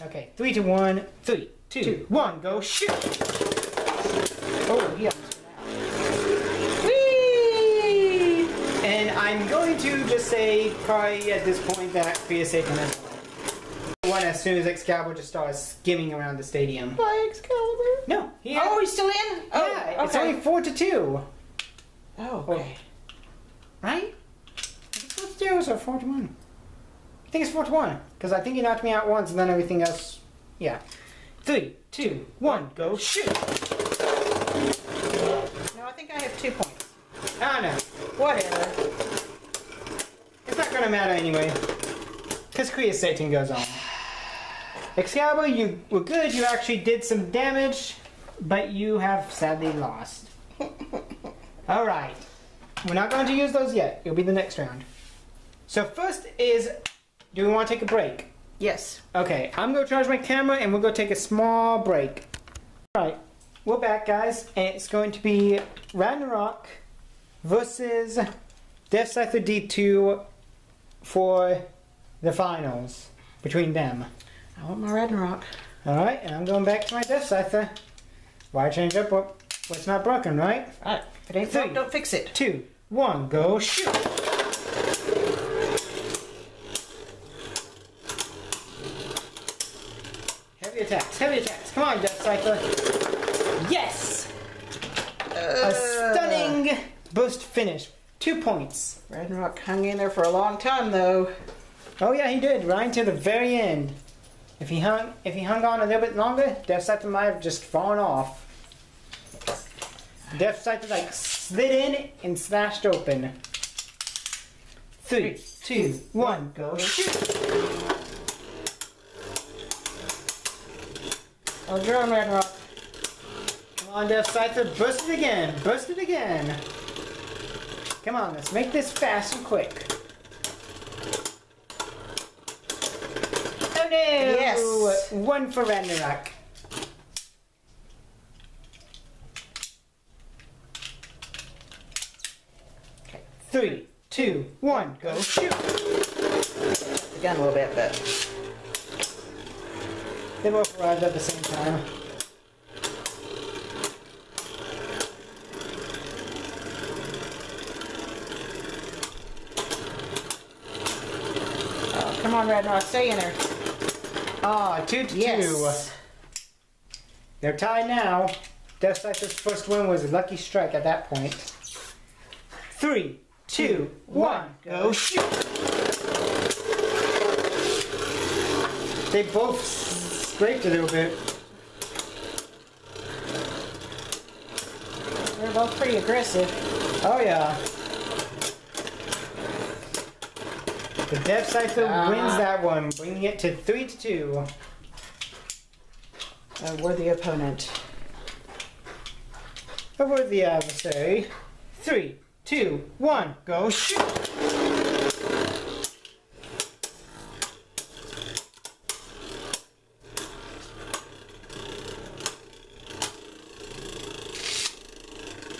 Okay, three to one. Three, two, one. Go shoot. Oh, yeah. Whee! And I'm going to just say, probably at this point, that Satan has won. One as soon as Excalibur just starts skimming around the stadium. By Excalibur. No, he Oh, he's still in? Oh, yeah, it's only four to two, Oh, okay. right? I think four to two or four to one. I think it's four to one because I think he knocked me out once and then everything else. Yeah. Three, two, one, go shoot. No, I think I have two points. Ah no, Whatever. it's not gonna matter anyway. Because Kreis Satan goes on. Excalibur, you were good. You actually did some damage, but you have sadly lost. All right. We're not going to use those yet. It'll be the next round. So first is, do we want to take a break? Yes. Okay, I'm gonna charge my camera and we'll go take a small break. Alright, we're back guys, and it's going to be Ragnarok versus Death Scyther D2 for the finals between them. I want my Ragnarok. Alright, and I'm going back to my Death Scyther. Why change up what, what's not broken, right? Alright. If it ain't Three. broke, don't fix it. Two, one, go shoot! Heavy attacks, heavy attacks. Come on, Death Scyther. Yes! A stunning boost finish. Two points. Ragnarok hung in there for a long time, though. Oh yeah, he did, right until the very end. If he hung if he hung on a little bit longer, Death Scyther might have just fallen off. Death Scyther like slid in and slashed open. Three, two, one, go shoot! I'll draw on Ragnarok. Come on, Death Scyther, burst it again, burst it again. Come on, let's make this fast and quick. Oh no! Yes. One for Ragnarok. Okay. Three, two, one, go shoot! The gun a little bit, but They both arrived at the same time. oh, come on, Ragnarok, stay in there. Ah, two to Yes. two. They're tied now. Death Scyther's first win was a lucky strike at that point. Three, two, one, go shoot! They both scraped a little bit. They're both pretty aggressive. Oh yeah. The Death Scyther wins that one, bringing it to 3 to 2. A worthy opponent. A worthy adversary. 3, 2, 1, go shoot!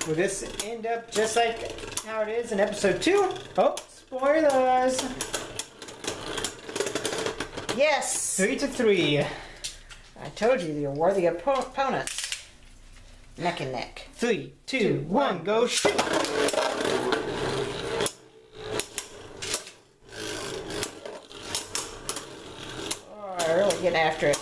Will this end up just like how it is in episode 2? Oh, spoilers! Yes! Three to three. I told you you're worthy oppo- opponents. Neck and neck. Three, two, one, go shoot! Oh, really getting after it.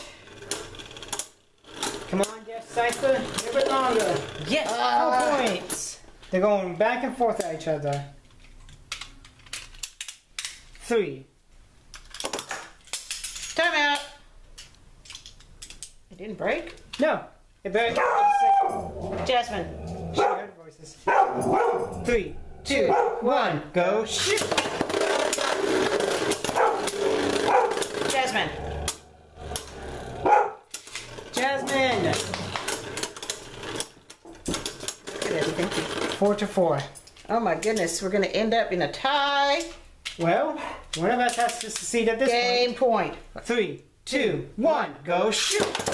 Come on, Jeff Cypher, a little bit longer. Yes, Ah. four points. They're going back and forth at each other. Three. Time out. It didn't break. No. It better. Jasmine. She heard voices. Three, two, one, go shoot! Jasmine. Jasmine! Good everything. Four to four. Oh my goodness, we're gonna end up in a tie. Well, one of us has to succeed at this Game point. point. Three, two, one, go shoot!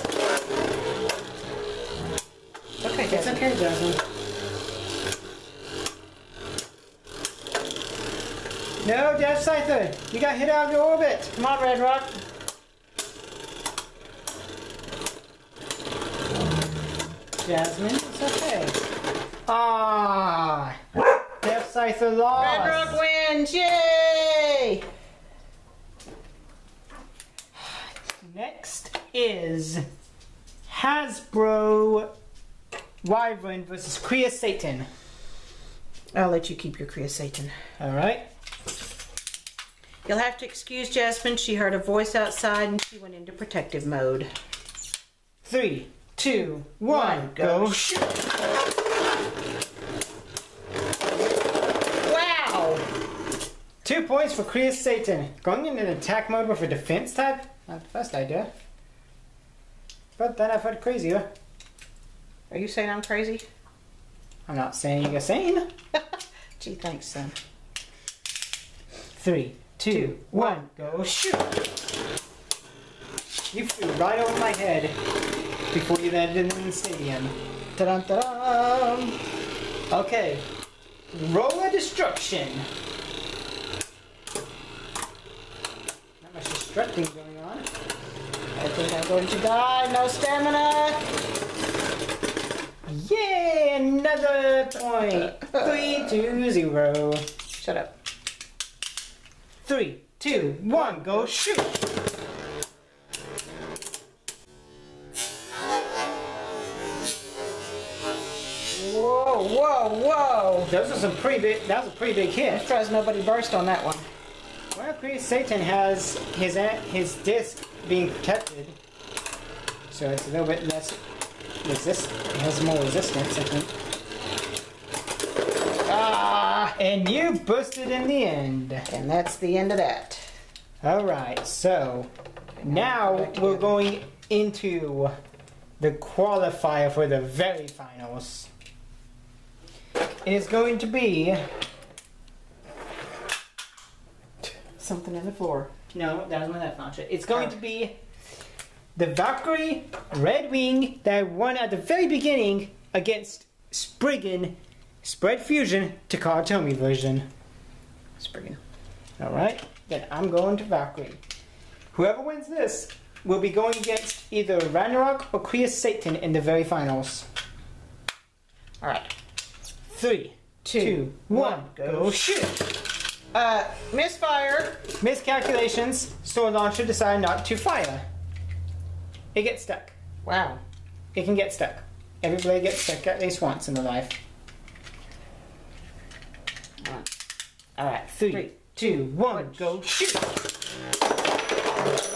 Okay, Jasmine. No, Jeff Scyther, you got hit out of your orbit. Come on, Red Rock. Jasmine, it's okay. Ah, Jeff Scyther lost. Red Rock wins. Yay! Next is Hasbro Wyvern versus Kreis Satan. I'll let you keep your Kreis Satan. All right. You'll have to excuse Jasmine. She heard a voice outside and she went into protective mode. Three, two, one, go. go shoot. Wow! Two points for Kreis Satan. Going into attack mode with a defense type? Not the best idea. But then I've heard crazier. Are you saying I'm crazy? I'm not saying you're sane. Gee, thanks, son. Three, two, one, go shoot. You flew right over my head before you landed in the stadium. Ta-dum, ta-dum. Okay. Roll of destruction. Not much destructing going on. I think I'm going to die. No stamina. Yay! Another point. Three, two, zero. Shut up. Three, two, one, go shoot. Whoa, whoa, whoa. Those are some pretty big. That was a pretty big hit. Surprised nobody burst on that one. Well, Kreis Satan has his his disc being protected, so it's a little bit less resist. It has more resistance, I think. Ah, and you busted in the end. And that's the end of that. All right, so now Back we're going into the qualifier for the very finals. It is going to be Something in the floor. No, that was my left launcher. It's going to be the Valkyrie Red Wing that I won at the very beginning against Spriggan Spread Fusion Takatomi version. Spriggan. Alright, then I'm going to Valkyrie. Whoever wins this will be going against either Ragnarok or Kreis Satan in the very finals. All right. Three, two, one, go shoot! Uh, misfire. Miscalculations, sword launcher decided not to fire. It gets stuck. Wow. It can get stuck. Everybody gets stuck at least once in their life. Alright, three, Three, two, one, go shoot!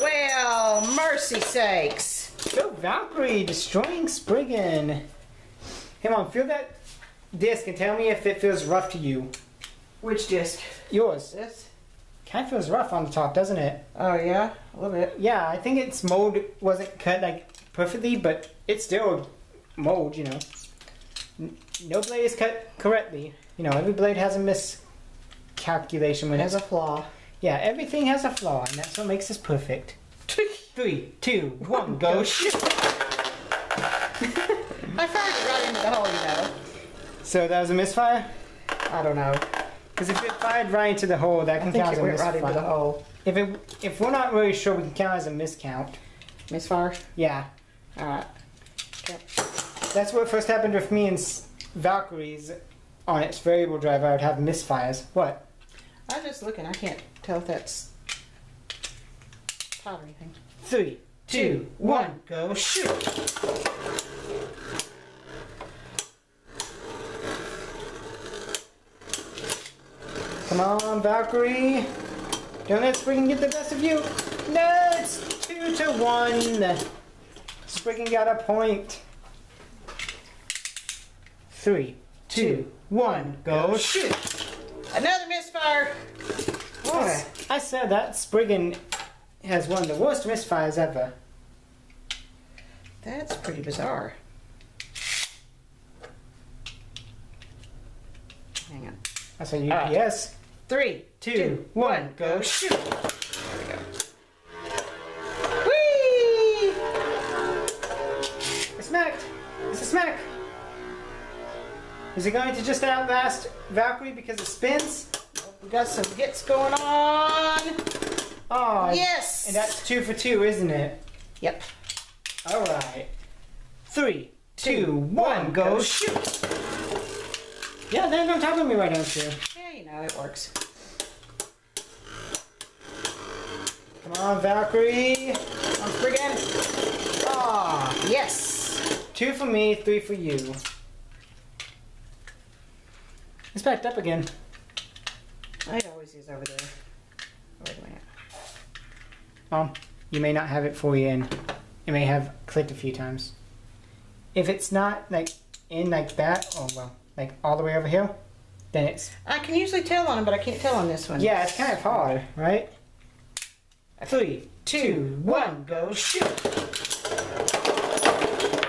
Well, mercy sakes. Go Valkyrie, destroying Spriggan! Come on, feel that disc and tell me if it feels rough to you. Which disc? Yours. This? Kind of feels rough on the top, doesn't it? Oh yeah, a little bit. Yeah, I think its mold wasn't cut like perfectly, but it's still mold, you know. No blade is cut correctly. You know, every blade has a miscalculation When It has a flaw. Yeah, everything has a flaw, and that's what makes us perfect. Three, two, one, go shoot! I fired it right into the hole, you know. So that was a misfire? I don't know. Because if it fired right into the hole, that I can think count it as a went right misfire. into the hole. If it, if we're not really sure, we can count as a miscount. Misfire? Yeah, Alright. Okay. that's what first happened with me and Valkyrie's on its variable drive. I would have misfires. What? I'm just looking. I can't tell if that's pot or anything. Three, two, one, go shoot. Come on, Valkyrie. Don't let Spriggan get the best of you. No, it's two to one. Spriggan got a point. Three, two, one, go shoot. Another misfire! Boy. I said that Spriggan has one of the worst misfires ever. That's pretty bizarre. Hang on. That's a Alright. UPS. Three, Two, one, go shoot. Whee! It's smacked. It's a smack. Is it going to just outlast Valkyrie because it spins? We got some hits going on. Oh, Yes! And that's two for two, isn't it? Yep. All right. Three, two, one, go shoot. Yeah, they're on top of me right now, too. Yeah, you know, it works. Come on, Valkyrie. On Spriggan. Ah, Yes! two for me, three for you. It's backed up again. I always use over there. Wait a minute. Well, you may not have it fully in. It may have clicked a few times. If it's not like in like that, oh well, like all the way over here, then it's I can usually tell on them, but I can't tell on this one. yeah, it's kind of hard, right? Three, two, one, go shoot!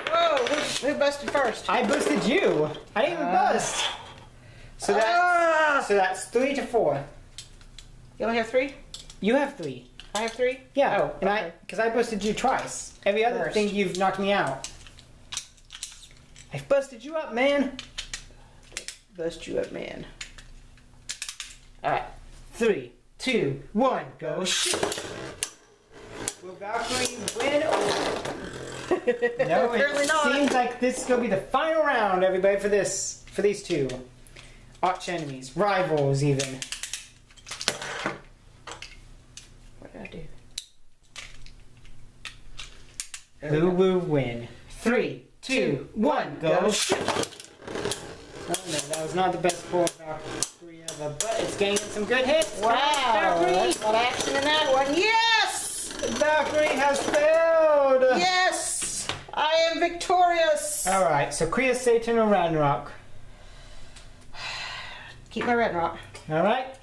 Whoa! Who, who busted first? I busted you. I didn't even Ah. bust. So that Ah! so that's three to four. You only have three? You have three. I have three? Yeah, Oh, and I because I busted you twice. Every other First. thing you've knocked me out. I busted you up, man. Bust you up, man. Alright. Three, two, one, go shoot. Will Valkyrie win? no, Apparently it not. seems like this is gonna be the final round, everybody, for this for these two. Arch enemies, rivals even. What did I do? Who will win? Three, two, one, go shoot. Oh no, that was not the best pull of Valkyrie ever, but it's gaining some good hits. Wow! Valkyrie! That's action in that one. Yes! The Valkyrie has failed! Yes! I am victorious! Alright, so Kreis Satan or Ragnarok. Keep my red rock. Alright?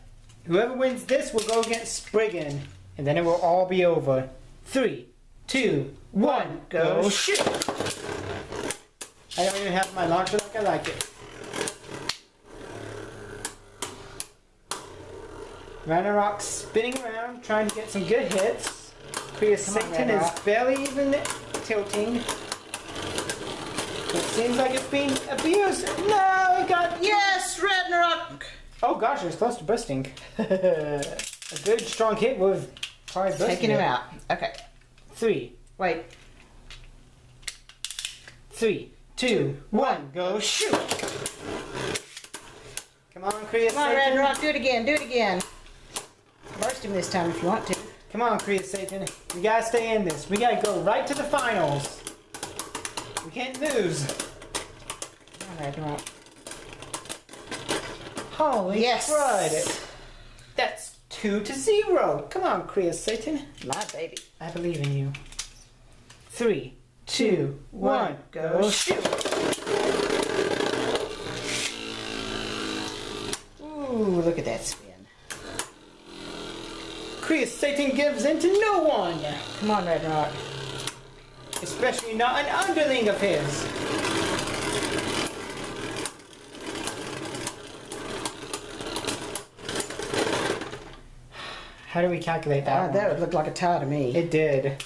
Whoever wins this will go against Spriggan, and then it will all be over. Three, two, one, go shoot! I don't even have my launcher like I like it. Ragnarok spinning around, trying to get some good hits. Kreis Come on, Satan is barely even tilting. It seems like it's being abused. No, it got Yes, Ragnarok! Oh gosh, it was close to bursting. A good strong hit have probably busted Taking it. him out. Okay. Three, Wait. three, two, one, go shoot! Come on, Kreis Come on. Ragnarok, do it again, do it again. Burst him this time if you want to. Come on, Kreis Satan. We gotta stay in this. We gotta go right to the finals. We can't lose. Come on. Holy Yes. crud. That's two to zero. Come on, Kreis Satan. My baby. I believe in you. Three, two, one, go shoot! Ooh, look at that spin. Kreis Satan gives in to no one, Come on, Ragnarok. especially not an underling of his. How do we calculate that? Ah, one? that would look like a tie to me. It did.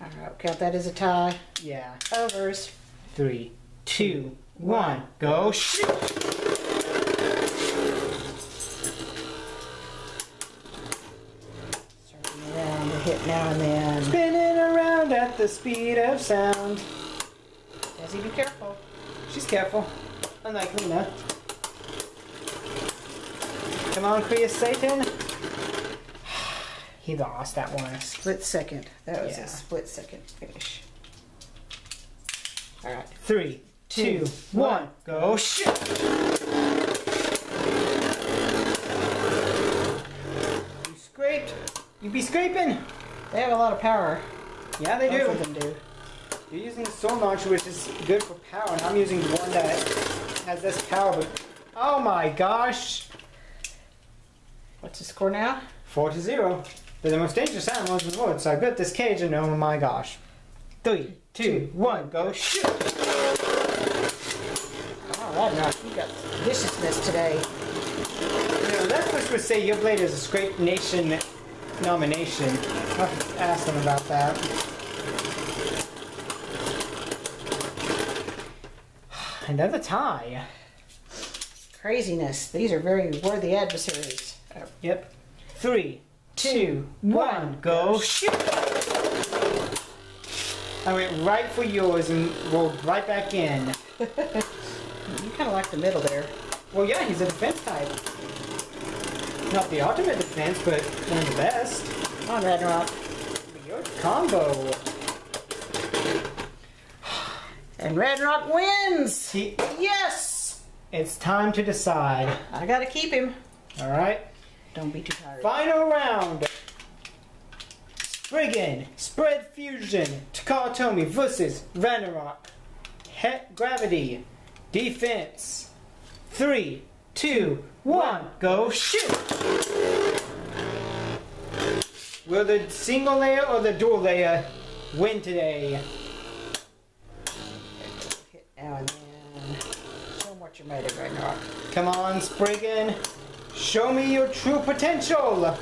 All right, count that as a tie. Yeah. Overs. Three, two, one, go shoot! Circling around to hit now and then. Spinning around at the speed of sound. Desi, be careful. She's careful, unlike Luna. Come on, Kreis Satan. He lost that one. Split second. That was Yeah. a split second finish. All right. Three, two, one, go oh, shoot! You scraped. You be scraping. They have a lot of power. Yeah, they Both do. of them do. You're using the sword launcher, which is good for power, and I'm using one that has less power. But oh my gosh, What's the score now? four to zero. They're the most dangerous animals in the world, so I built this cage, and oh my gosh. Three, two, one, go shoot! Oh, that knocked. You got viciousness today. You know, that push would say your blade is a Scrape Nation nomination. I'll have to ask them about that. Another tie. Craziness. These are very worthy adversaries. Yep. Three, two, one, go shoot! I went right for yours and rolled right back in. You kind of like the middle there. Well, yeah, he's a defense type. Not the ultimate defense, but one of the best. Come on, Ragnarok. Your combo. And Red Rock wins! He, Yes! it's time to decide. I gotta keep him. All right. Don't be too tired. Final round. Spriggan, Spread Fusion, Takatomi versus Ragnarok. Het Gravity, Defense. Three, two, one, go shoot! Will the single layer or the dual layer win today? And then. Show 'em what you're made of. Come on, Spriggan. Show me your true potential.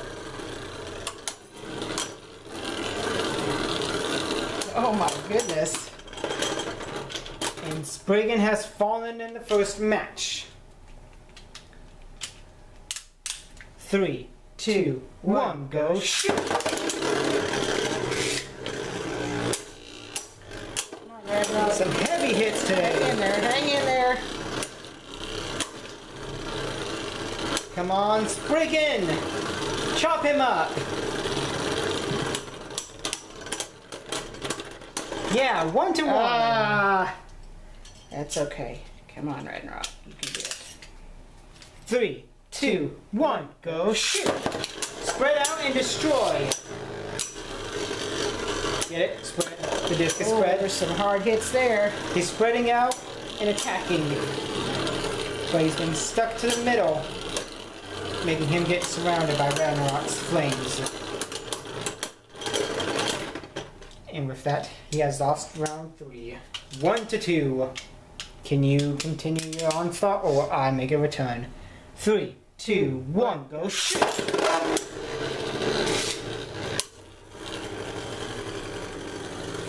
Oh my goodness. And Spriggan has fallen in the first match. Three, two, one, go shoot! Come on, Ragnarok. Some heavy hits today. Hang in there, hang in there. Come on, Spriggan! Chop him up! Yeah, one to one. Ah, that's okay. Come on, Ragnarok. You can do it. Three, two, one, go shoot! Spread out and destroy. Get it? Spread. The disc is Oh, spread. there's some hard hits there. He's spreading out and attacking me. But he's been stuck to the middle, making him get surrounded by Ragnarok's flames. And with that, he has lost round three. One to two. Can you continue your onslaught or I make a return? Three, two, one, go shoot!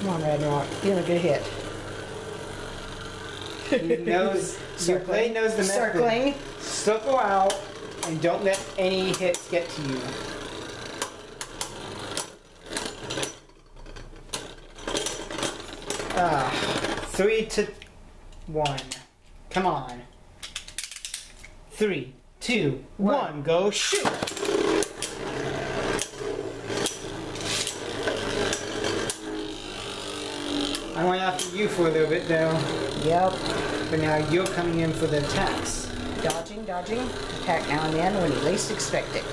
Come on, Ragnarok. Doing a good hit. He knows, your blade knows the method. Circling. Circle out and don't let any hits get to you. Ah, three to one. Come on. Three, two, one, go shoot! I went after you for a little bit though, Yep. but now you're coming in for the attacks. Dodging, dodging. Attack now and then when you least expect it.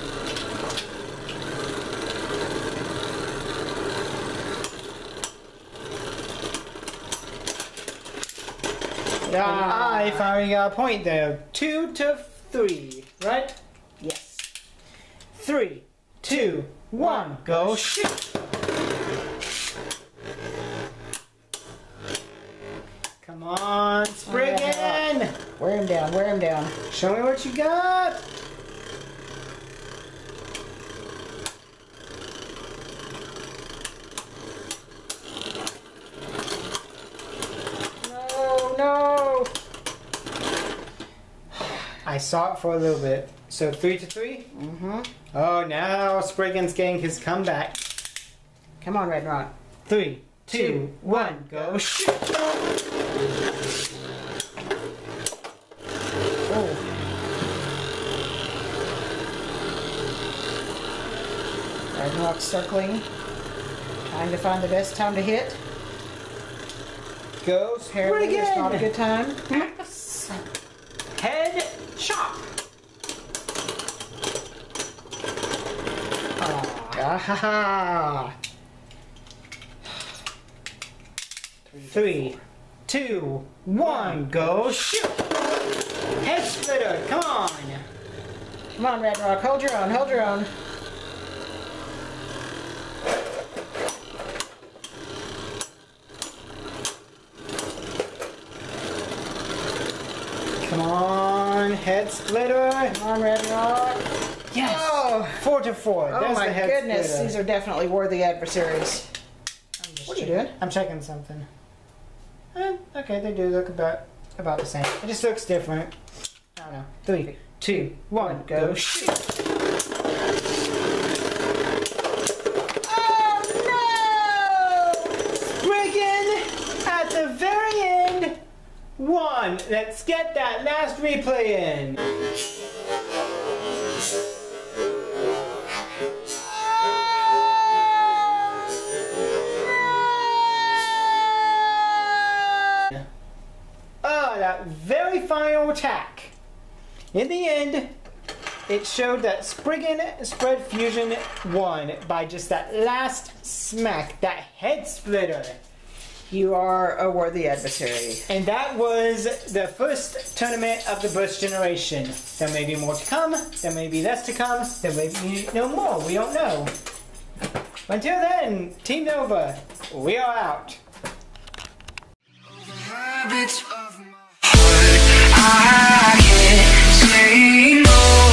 Ah, I finally got a point there. Two to three, right? Yes. Three, two, one, go shoot! Come on, Spriggan! Wear him down, wear him down. Show me what you got! No, no. I saw it for a little bit. So three to 3 Mm-hmm. Oh, now Spriggan's getting his comeback. Come on, Red Rock. Three, two, one, go shoot! Oh. Rock circling. Trying to find the best time to hit. Go Apparently, it's not a good time. Head shot! Ah ha ha! Three, two, one, go shoot! Head splitter, come on! Come on, Red Rock. Hold your own. Hold your own. Come on, head splitter! Come on, Red Rock. Yes! Oh, Four to four. oh There's my the goodness. splitter. These are definitely worthy adversaries. What are you doing? I'm checking something. Okay, they do look about about the same. It just looks different. I don't know. Three, two, one, go shoot! Oh Spriggan at the very end. One. Let's get that last replay in. Attack. In the end, it showed that Spriggan Spread Fusion won by just that last smack, that head splitter. You are a worthy adversary. And that was the first tournament of the Burst generation. There may be more to come, there may be less to come, there may be no more, we don't know. Until then, Team Nova, we are out. habits I can't say no